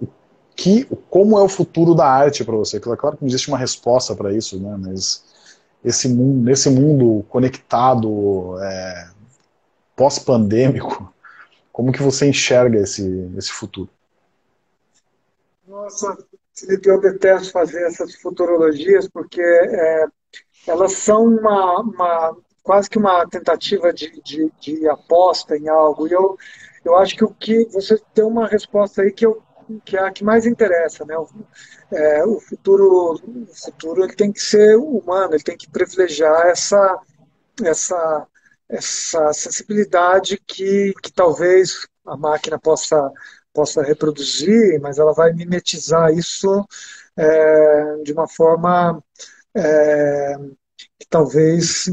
o que como é o futuro da arte para você. Claro que não existe uma resposta para isso né? Mas esse mundo nesse mundo conectado é, pós-pandêmico [LAUGHS] como que você enxerga esse esse futuro nossa, Felipe, eu detesto fazer essas futurologias porque é, elas são uma, uma, quase que uma tentativa de, de, de, aposta em algo. E eu, eu acho que o que você tem uma resposta aí que, eu, que é a que mais interessa, né? O, é, o futuro, o futuro ele tem que ser humano, ele tem que privilegiar essa essa essa sensibilidade que, que talvez a máquina possa possa reproduzir, mas ela vai mimetizar isso é, de uma forma é, que talvez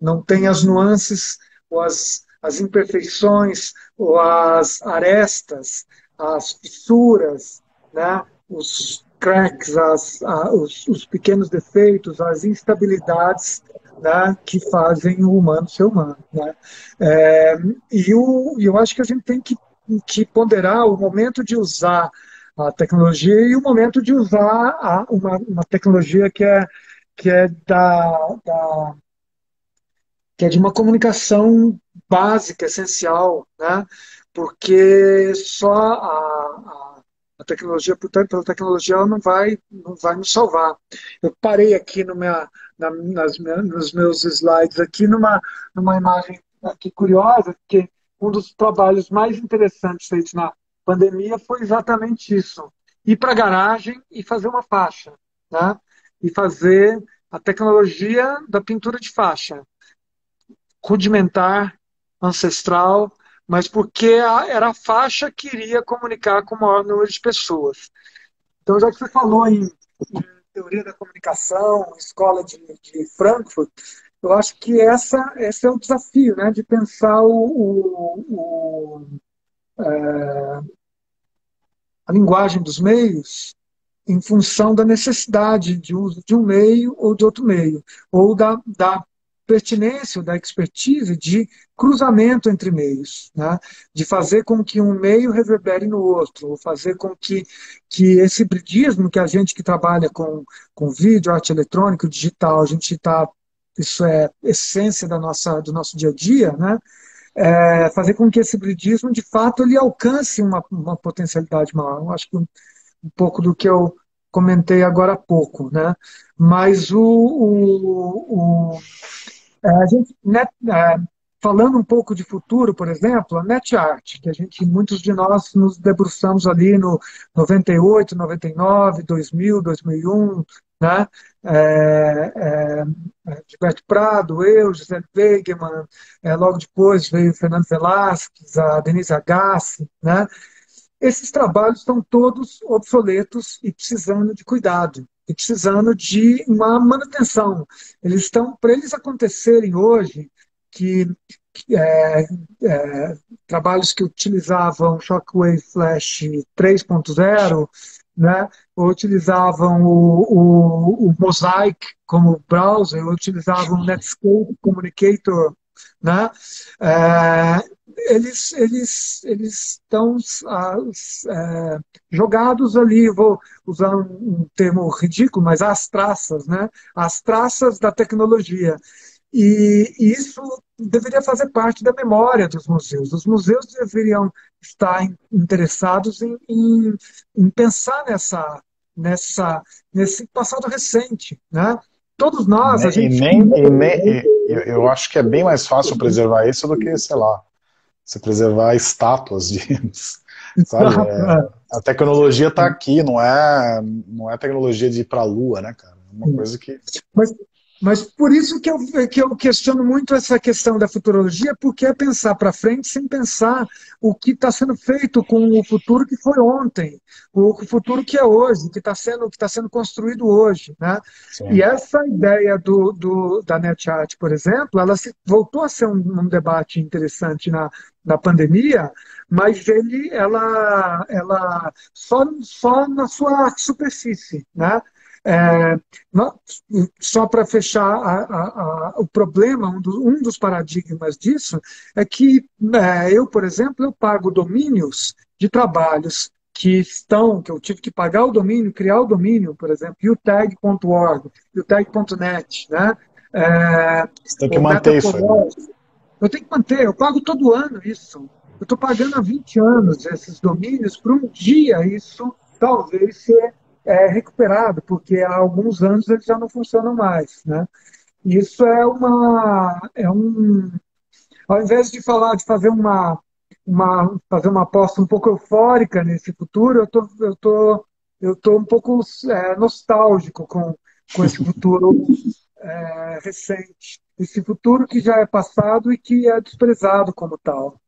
não tenha as nuances ou as, as imperfeições ou as arestas, as fissuras, né? os cracks, as, a, os, os, pequenos defeitos, as instabilidades né? que fazem o humano ser humano. Né? É, e o, eu acho que a gente tem que que ponderar o momento de usar a tecnologia e o momento de usar a, uma, uma tecnologia que é, que é da, da, que é de uma comunicação básica, essencial, né? porque só a, a, tecnologia, portanto, pela tecnologia, ela não vai, não vai nos salvar. Eu parei aqui no minha, na, nas, nos meus slides aqui numa, numa imagem aqui curiosa, que um dos trabalhos mais interessantes feitos na pandemia foi exatamente isso: ir para a garagem e fazer uma faixa, né? e fazer a tecnologia da pintura de faixa, rudimentar, ancestral, mas porque era a faixa que iria comunicar com o maior número de pessoas. Então, já que você falou em, em teoria da comunicação, escola de, de Frankfurt, eu acho que essa, esse é o desafio, né, de pensar o, o, o é, a linguagem dos meios em função da necessidade de uso de um meio ou de outro meio, ou da, da pertinência, da expertise de cruzamento entre meios, né? de fazer com que um meio reverbere no outro, ou fazer com que, que esse hibridismo que a gente que trabalha com, com vídeo, arte eletrônica, digital, a gente está isso é essência da nossa, do nosso dia a dia, né? é, fazer com que esse hibridismo, de fato, ele alcance uma, uma potencialidade maior. Eu acho que um, um, pouco do que eu comentei agora há pouco, né? Mas o, o, o é, a gente, né, é, falando um pouco de futuro, por exemplo, a NetArt, que a gente, muitos de nós nos debruçamos ali no 98, 99, 2000, 2001, né? É, é, Gilberto Prado, eu, José Wegemann, é, logo depois veio Fernando Velasquez, a Denise Agassi, né? Esses trabalhos estão todos obsoletos e precisando de cuidado, e precisando de uma manutenção. Eles estão, para eles acontecerem hoje, que é, é, trabalhos que utilizavam Shockwave Flash 3.0, né, ou utilizavam o, o, o, Mosaic como browser, ou utilizavam o Netscape Communicator, né, é, eles, eles, eles estão é, jogados ali, vou usar um termo ridículo, mas as traças, né, as traças da tecnologia. E, isso deveria fazer parte da memória dos museus. Os museus deveriam estar interessados em, em, em pensar nessa, nessa, nesse passado recente, né? Todos nós, a gente... E nem, e nem, eu, eu acho que é bem mais fácil preservar isso do que, sei lá, você preservar estátuas de... Sabe? É, a tecnologia está aqui, não é, não é tecnologia de ir para a Lua, né, cara? É uma coisa que... Mas mas por isso que eu, que eu questiono muito essa questão da futurologia, porque é pensar para frente sem pensar o que está sendo feito com o futuro que foi ontem, o futuro que é hoje, que está sendo, que tá sendo construído hoje. Né? E essa ideia do, do, da NetArt, por exemplo, ela se, voltou a ser um, um debate interessante na, na pandemia, mas ele, ela, ela só, só na sua superfície, né? É, só para fechar a, a, a, o problema, um, do, um, dos paradigmas disso é que é, eu, por exemplo, eu pago domínios de trabalhos que estão, que eu tive que pagar o domínio, criar o domínio, por exemplo, utag.org, utag.net, né? É, Você tem que manter isso. Eu tenho que manter, eu pago todo ano isso. Eu estou pagando há 20 anos esses domínios para um dia isso talvez ser é recuperado, porque há alguns anos eles já não funcionam mais. Né? Isso é uma. É um, ao invés de falar, de fazer uma, uma, fazer uma aposta um pouco eufórica nesse futuro, eu tô, eu tô, eu tô um pouco é, nostálgico com, com esse futuro [LAUGHS] é, recente. Esse futuro que já é passado e que é desprezado como tal.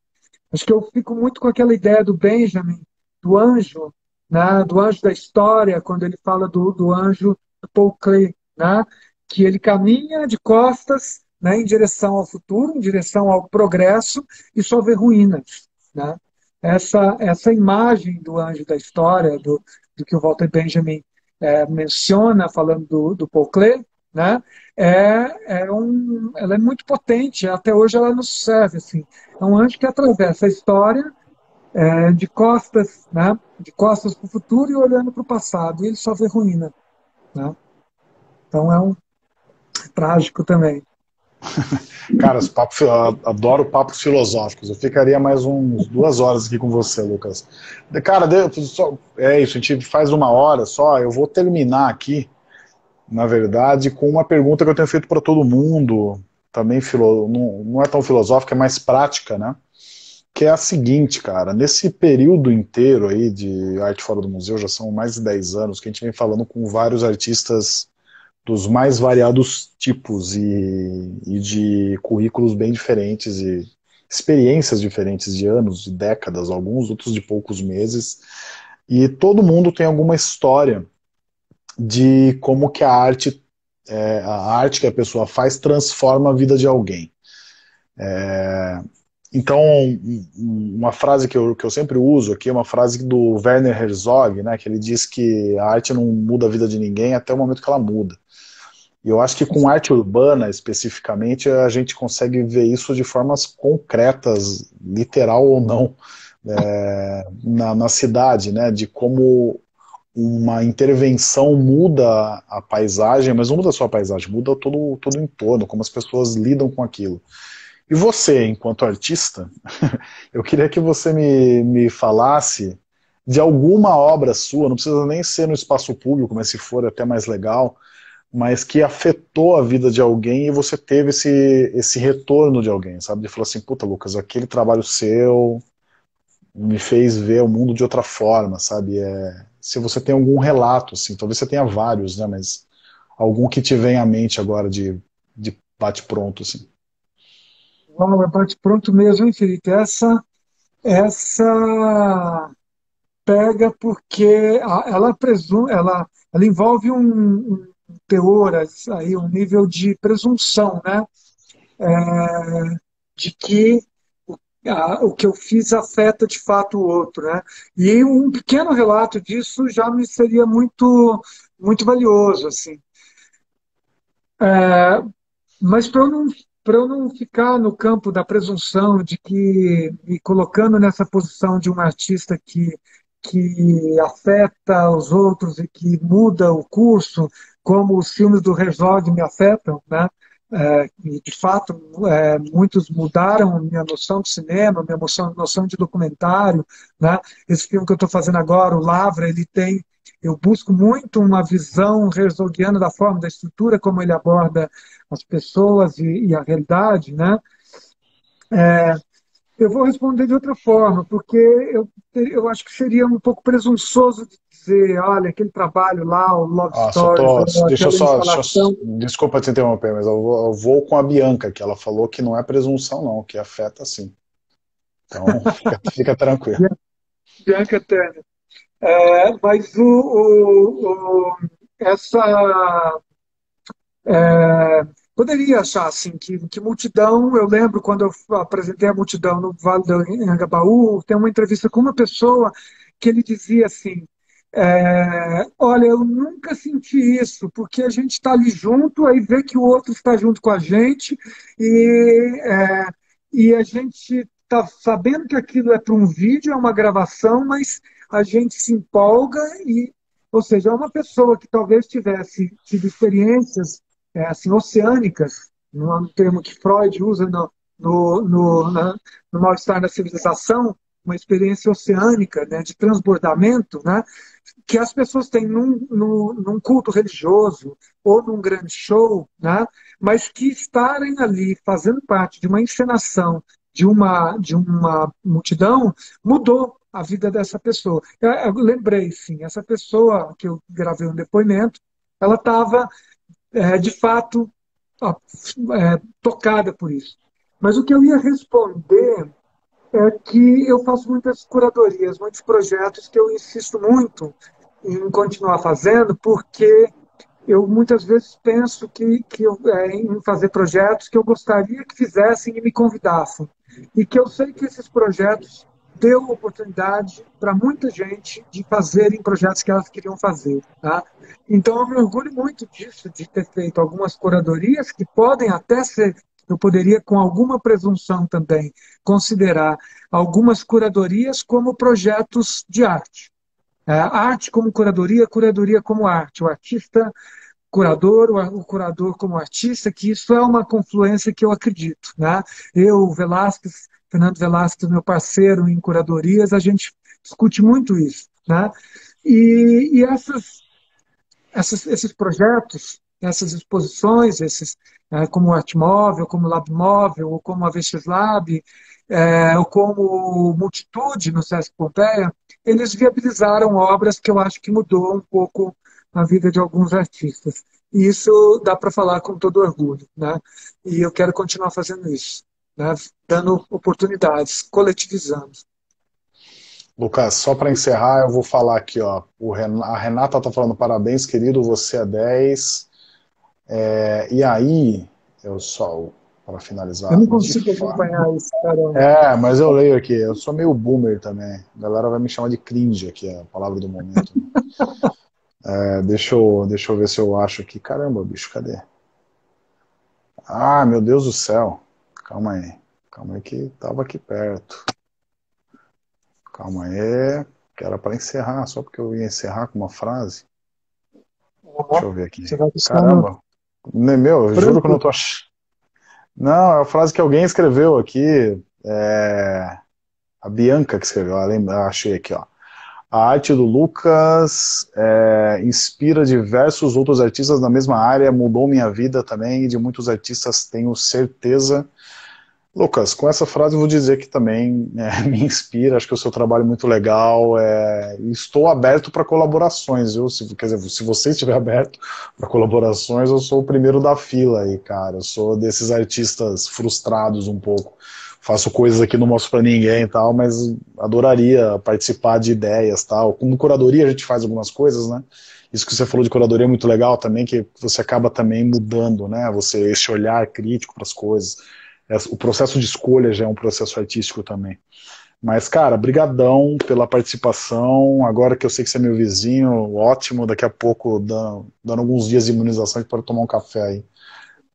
Acho que eu fico muito com aquela ideia do Benjamin, do anjo, né, do anjo da história, quando ele fala do, do anjo do Paul Klee, né, que ele caminha de costas né, em direção ao futuro, em direção ao progresso e só vê ruínas. Né? Essa, essa imagem do anjo da história, do, do que o Walter Benjamin é, menciona, falando do, do Paul Klee, né, é, é um, ela é muito potente, até hoje ela nos serve. Assim. É um anjo que atravessa a história é, de costas, né? de costas para o futuro e olhando para o passado. E ele só vê ruína. Né? Então é um é trágico também. [LAUGHS] Cara, os papos, adoro papos filosóficos. Eu ficaria mais uns duas horas aqui com você, Lucas. Cara, é isso, a gente faz uma hora só. Eu vou terminar aqui, na verdade, com uma pergunta que eu tenho feito para todo mundo. Também filo, não, não é tão filosófica, é mais prática, né? Que é a seguinte, cara, nesse período inteiro aí de arte fora do museu, já são mais de 10 anos que a gente vem falando com vários artistas dos mais variados tipos e, e de currículos bem diferentes e experiências diferentes de anos, de décadas, alguns outros de poucos meses, e todo mundo tem alguma história de como que a arte, é, a arte que a pessoa faz transforma a vida de alguém. É, então, uma frase que eu, que eu sempre uso aqui é uma frase do Werner Herzog, né, que ele diz que a arte não muda a vida de ninguém até o momento que ela muda. E eu acho que com arte urbana, especificamente, a gente consegue ver isso de formas concretas, literal ou não, é, na, na cidade, né, de como uma intervenção muda a paisagem, mas não muda só a paisagem, muda todo, todo o entorno, como as pessoas lidam com aquilo. E você, enquanto artista, [LAUGHS] eu queria que você me, me falasse de alguma obra sua, não precisa nem ser no espaço público, mas se for até mais legal, mas que afetou a vida de alguém e você teve esse, esse retorno de alguém, sabe? De falar assim, puta, Lucas, aquele trabalho seu me fez ver o mundo de outra forma, sabe? É, se você tem algum relato, assim, talvez você tenha vários, né? Mas algum que te vem à mente agora de, de bate-pronto, assim. Não, é bate-pronto mesmo, hein, Felipe? Essa, essa pega porque ela presume, ela, ela envolve um, teor, aí, um nível de presunção, né? É, de que o que eu fiz afeta de fato o outro, né? E um pequeno relato disso já me seria muito, muito valioso, assim. É, mas para eu não para eu não ficar no campo da presunção de que me colocando nessa posição de um artista que que afeta os outros e que muda o curso, como os filmes do Herzog me afetam, né? É, e de fato é, muitos mudaram minha noção de cinema, minha noção, noção de documentário, né? Esse filme que eu estou fazendo agora, o Lavra, ele tem, eu busco muito uma visão herzogiana da forma, da estrutura como ele aborda as pessoas e, e a realidade, né? É, eu vou responder de outra forma, porque eu, eu acho que seria um pouco presunçoso de dizer, olha, aquele trabalho lá, o Love ah, Stories... Tô, deixa eu só, deixa eu, desculpa te interromper, mas eu vou, eu vou, com a Bianca, que ela falou que não é presunção não, que afeta sim. Então, [LAUGHS] fica, fica tranquilo. Bianca Turner. É, mas o, o, o essa... É, poderia achar assim que, que multidão, eu lembro quando eu apresentei a multidão no Vale do Anhangabaú, tem uma entrevista com uma pessoa que ele dizia assim, é, olha, eu nunca senti isso, porque a gente está ali junto, aí vê que o outro está junto com a gente, e, é, e a gente está sabendo que aquilo é para um vídeo, é uma gravação, mas a gente se empolga e, ou seja, é uma pessoa que talvez tivesse tido experiências é, assim, oceânicas, no termo que Freud usa no, no, no, na, no mal-estar na civilização, uma experiência oceânica, né, de transbordamento, né, que as pessoas têm num, num, num, culto religioso ou num grande show, né, mas que estarem ali fazendo parte de uma encenação de uma, de uma multidão mudou a vida dessa pessoa. Eu, eu lembrei, sim, essa pessoa que eu gravei um depoimento, ela estava é, de fato é, tocada por isso. Mas o que eu ia responder é que eu faço muitas curadorias, muitos projetos que eu insisto muito em continuar fazendo, porque eu muitas vezes penso que, que eu, é, em fazer projetos que eu gostaria que fizessem e me convidassem. E que eu sei que esses projetos deu oportunidade para muita gente de fazerem projetos que elas queriam fazer. Tá? Então, eu me orgulho muito disso, de ter feito algumas curadorias que podem até ser, eu poderia, com alguma presunção também, considerar algumas curadorias como projetos de arte. É, arte como curadoria, curadoria como arte. O artista curador, o curador como artista, que isso é uma confluência que eu acredito. Né? Eu, Velasquez, Fernando Velasquez, meu parceiro em curadorias, a gente discute muito isso. Né? E, e essas, essas, esses projetos, essas exposições, esses, é, como o Arte Móvel, como o Lab Móvel, ou como a Vestes Lab, é, ou como Multitude no Sesc Pompeia, eles viabilizaram obras que eu acho que mudou um pouco a vida de alguns artistas. E isso dá para falar com todo orgulho. Né? E eu quero continuar fazendo isso né, dando oportunidades, coletivizando. Lucas, só para encerrar, eu vou falar aqui, ó. a Renata está falando parabéns, querido, você é 10. É, e aí, eu só, para finalizar. Eu não consigo acompanhar isso, caramba. É, mas eu leio aqui, eu sou meio boomer também. A galera vai me chamar de cringe aqui, é a palavra do momento. [LAUGHS] é, deixa, eu, deixa eu ver se eu acho aqui. Caramba, bicho, cadê? Ah, meu Deus do céu. Calma aí. Calma aí que tava aqui perto. Calma aí. Que era para encerrar, só porque eu ia encerrar com uma frase. Deixa eu ver aqui. Caramba. Meu, eu juro que eu não tô achando. Não, é a frase que alguém escreveu aqui. É... A Bianca que escreveu, eu achei aqui, ó. A arte do Lucas é, inspira diversos outros artistas na mesma área, mudou minha vida também, e de muitos artistas tenho certeza. Lucas, com essa frase eu vou dizer que também é, [LAUGHS] me inspira, acho que o seu trabalho é muito legal, é, estou aberto para colaborações, viu? Se, quer dizer, se você estiver [LAUGHS] aberto para colaborações, eu sou o primeiro da fila aí, cara, eu sou desses artistas frustrados um pouco, faço coisas aqui, não mostro para ninguém e tal, mas adoraria participar de ideias tal. Como curadoria a gente faz algumas coisas, né? Isso que você falou de curadoria é muito legal também, que você acaba também mudando, né? Você esse olhar crítico para as coisas. O processo de escolha já é um processo artístico também. Mas, cara, brigadão pela participação. Agora que eu sei que você é meu vizinho, ótimo. Daqui a pouco, dando, dando alguns dias de imunização, a gente pode tomar um café aí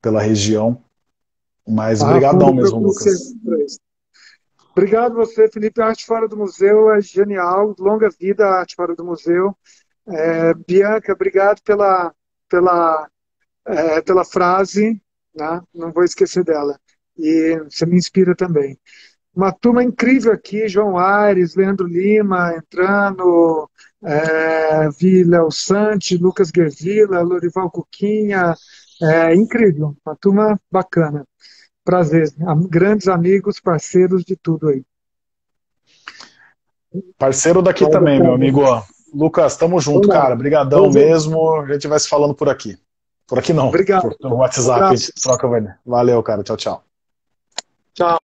pela região. Mas ah, mesmo, Lucas. Obrigado você, Felipe. A Arte Fora do Museu é genial. Longa vida a Arte Fora do Museu. É, Bianca, obrigado pela, pela, é, pela frase. Né? Não vou esquecer dela. E você me inspira também. Uma turma incrível aqui, João Aires, Leandro Lima entrando, é, vi Léo Sante, Lucas Guervila, Lorival Cuquinha, é incrível, uma turma bacana. Prazer. Grandes amigos, parceiros de tudo aí. Parceiro daqui também, meu amigo. Lucas, tamo junto, cara. Obrigadão mesmo. A gente vai se falando por aqui. Por aqui não. Obrigado. Por, no WhatsApp, um a gente troca. Valeu, cara. Tchau, tchau. Tchau.